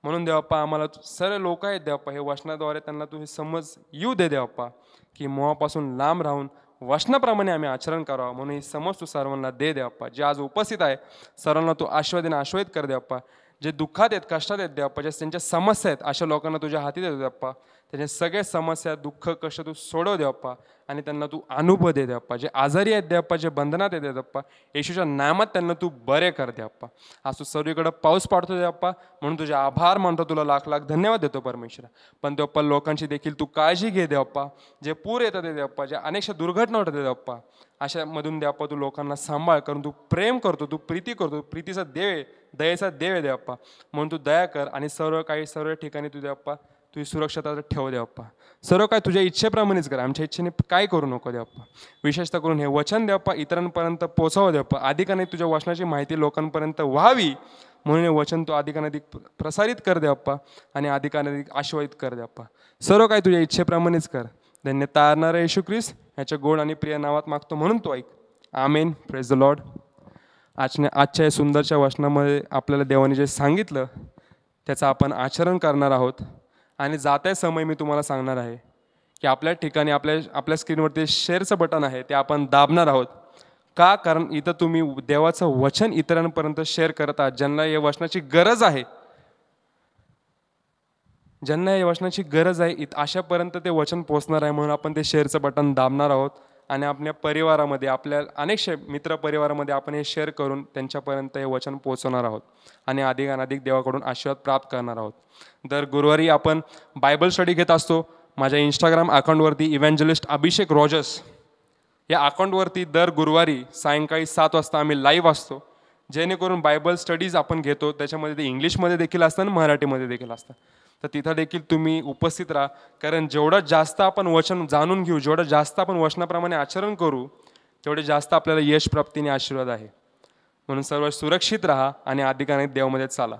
म्हणून देवाप्पा आम्हाला सर्व लोक आहेत देवाप्पा हे वचनाद्वारे त्यांना तू हे समज येऊ दे देवाप्पा की मोहापासून लांब राहून वचनाप्रमाणे आम्ही आचरण करावं. म्हणून ही समज तू सर्वांना दे देवाप्पा जे आज उपस्थित आहे सर्वांना तू आश्वादीन आश्वादित कर देवाप्पा जे दुःखात आहेत कष्टात आहेत देवप्पा ज्या त्यांच्या समस्या आहेत अशा लोकांना तुझ्या हाती देतो देवप्पा. त्याच्या सगळ्या समस्या दुःख कष्ट तू सोडव देवप्पा आणि त्यांना तू अनुभव दे देवप्पा. जे आजारी आहेत देवप्पा जे बंधनात येते देवप्पा येशूच्या नामात त्यांना तू बरे कर देवप्पा. आज तू सर्वीकडं पाऊस पाडतो देवप्पा म्हणून तुझे आभार मानतो तुला लाख लाख धन्यवाद देतो परमेश्वरा. पण देवप्पा लोकांची देखील तू काळजी घे देवप्पा. जे पूर येतात ते देवप्पा जे अनेकशा दुर्घटना होतात देवप्पा. अशामधून देवप्पा तू लोकांना सांभाळ करून तू प्रेम करतो तू प्रीती करतो प्रीतीचा देव आहे दयेचा देव आहे देवप्पा. म्हणून तू दया कर आणि सर्व काही सर्व ठिकाणी तू देवप्पा तुझी सुरक्षता ठेव देवप्पा सर्व काय तुझ्या इच्छेप्रमाणेच कर. आमच्या इच्छेने काय करू नको देवप्पा विशेषतः करून हे वचन देवप्पा इतरांपर्यंत पोचावं देवप्पा अधिकाने तुझ्या वचनाची माहिती लोकांपर्यंत व्हावी. म्हणून हे वचन तू अधिकाधिक प्रसारित कर देवप्पा आणि अधिकाधिक आश्वादित कर देवप्पा सर्व काय तुझ्या इच्छेप्रमाणेच कर. धन्य तारणारा येशू ख्रिस ह्याच्या गोड आणि प्रिय नावात मागतो म्हणून तो ऐक. आमेन. प्रेज द लॉर्ड आजने आजच्या या सुंदरच्या वचनामध्ये आपल्याला देवाने जे सांगितलं त्याचं आपण आचरण करणार आहोत. आणि जात्या समय मी तुम्हाला सांगणार आहे की आपल्या ठिकाणी आपल्या आपल्या स्क्रीनवरती शेअरचं बटन आहे ते आपण दाबणार आहोत. का? कारण इथं तुम्ही देवाचं वचन इतरांपर्यंत शेअर करत आहात ज्यांना या वचनाची गरज आहे. ज्यांना या वचनाची गरज आहे इत अशापर्यंत ते वचन पोचणार आहे म्हणून आपण ते शेअरचं बटन दाबणार आहोत. आणि आपल्या परिवारामध्ये आपल्या अनेक शे मित्र परिवारामध्ये आपण हे शेअर करून त्यांच्यापर्यंत हे वचन पोचवणार आहोत. आणि अधिक अनाधिक देवाकडून आशीर्वाद प्राप्त करणार आहोत. दर गुरुवारी आपण बायबल स्टडी घेत असतो. माझ्या इंस्टाग्राम अकाउंटवरती इव्हॅन्जलिस्ट अभिषेक रॉजर्स या अकाउंटवरती दर गुरुवारी सायंकाळी सात वाजता आम्ही लाईव्ह असतो. जेणेकरून बायबल स्टडीज आपण घेतो. त्याच्यामध्ये ते इंग्लिशमध्ये देखील असतं आणि मराठीमध्ये देखील असतं. तर तिथं देखील तुम्ही उपस्थित राहा. कारण जेवढं जास्त आपण वचन जाणून घेऊ जेवढं जास्त आपण वचनाप्रमाणे आचरण करू तेवढे जास्त आपल्याला यश प्राप्तीने आशीर्वाद आहे. म्हणून सर्व सुरक्षित राहा आणि अधिकाने देवमध्ये चाला.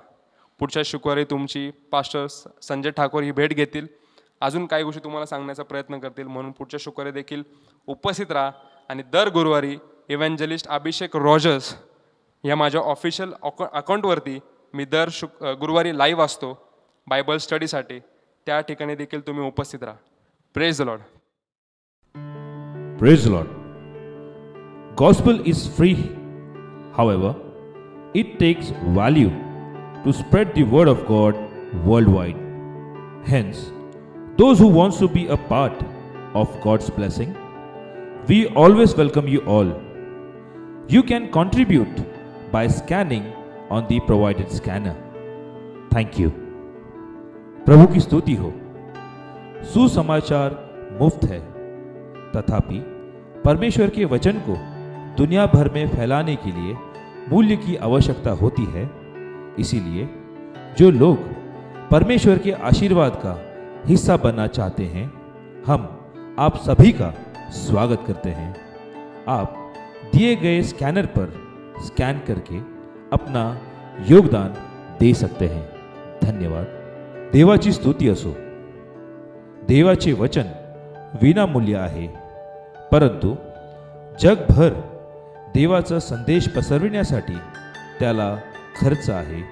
पुढच्या शुक्रवारी तुमची पास्टर संजय ठाकूर ही भेट घेतील. अजून काही गोष्टी तुम्हाला सांगण्याचा प्रयत्न करतील. म्हणून पुढच्या शुक्रवारी देखील उपस्थित राहा आणि दर गुरुवारी इव्हेंजलिस्ट अभिषेक रॉजर्स या माझ्या ऑफिशियल अकाउ अकाउंटवरती मी दर शुक गुरुवारी लाईव्ह असतो. बायबल स्टडीसाठी त्या ठिकाणी देखील तुम्ही उपस्थित राहा praise the Lord Praise the Lord. Gospel is free. However, it takes value to spread the word of God worldwide. Hence, those who wants to be a part of God's blessing, we always welcome you all. You can contribute by scanning on the provided scanner. Thank you. प्रभु की स्तुति हो। सुसमाचार मुफ़्त है। तथापि, परमेश्वर के वचन को दुनिया भर में फैलाने के लिए मूल्य की आवश्यकता होती है। इसीलिए, जो लोग परमेश्वर के आशीर्वाद का हिस्सा बनना चाहते हैं, हम आप सभी का स्वागत करते हैं। आप दिए गए स्कैनर पर स्कैन करके अपना योगदान दे सकते हैं। धन्यवाद। देवाची स्तुती असो. देवाचे वचन विनामूल्य आहे. परंतु जगभर देवाचा संदेश पसरविण्यासाठी त्याला खर्च आहे.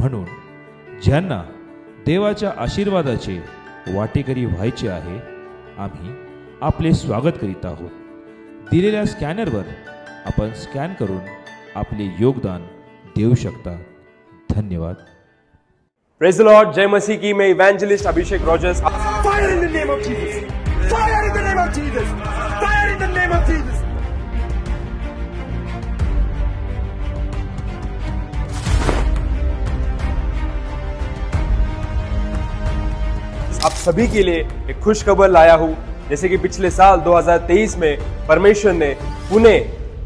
म्हणून ज्यांना देवाच्या आशीर्वादाचे वाटेकरी व्हायचे आहे आम्ही आपले स्वागत करीत आहोत. दिलेल्या स्कॅनरवर आपण स्कॅन करून आपले योगदान देऊ शकता. धन्यवाद. प्रेज द लॉर्ड जय मसीह की मैं evangelist Abhishek Rogers Fire in the name of Jesus. Fire in the name of Jesus. Fire in the name of Jesus. आप सभी के लिए एक खुश खबर लाया हूँ जैसे कि पिछले साल 2023 में परमेश्वर ने पुणे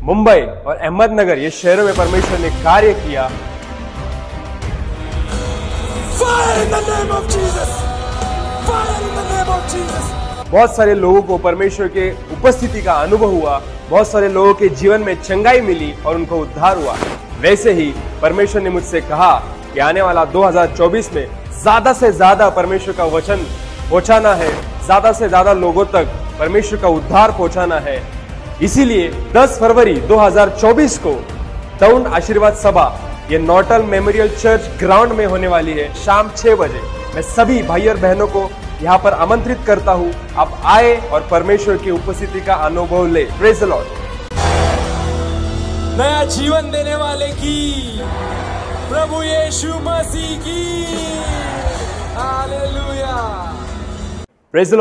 मुंबई और अहमदनगर ये शहरों में परमेश्वर ने कार्य किया Fire in the name of Jesus. Fire in the name of Jesus. बहुत सारे लोगों को परमेश्वर के उपस्थिति का अनुभव हुआ बहुत सारे लोगों के जीवन में चंगाई मिली और उनको उद्धार हुआ वैसे ही परमेश्वर ने मुझसे कहा कि आने वाला 2024 में ज़्यादा से ज़्यादा परमेश्वर का वचन पहुंचाना है ज़्यादा से ज़्यादा लोगों तक परमेश्वर का उद्धार पहुंचाना है इसीलिए 10 फरवरी 2024 को तउन आशीर्वाद सभा ये नोटल मेमोरियल चर्च ग्राउंड में होने वाली है शाम छह बजे। मैं सभी भाई और बहनों को यहाँ पर आमंत्रित करता हूँ। आप आए और परमेश्वर की उपस्थिति का अनुभव ले। प्रेज लॉर्ड नया जीवन देने वाले की प्रभु यीशु मसीह की। Hallelujah praise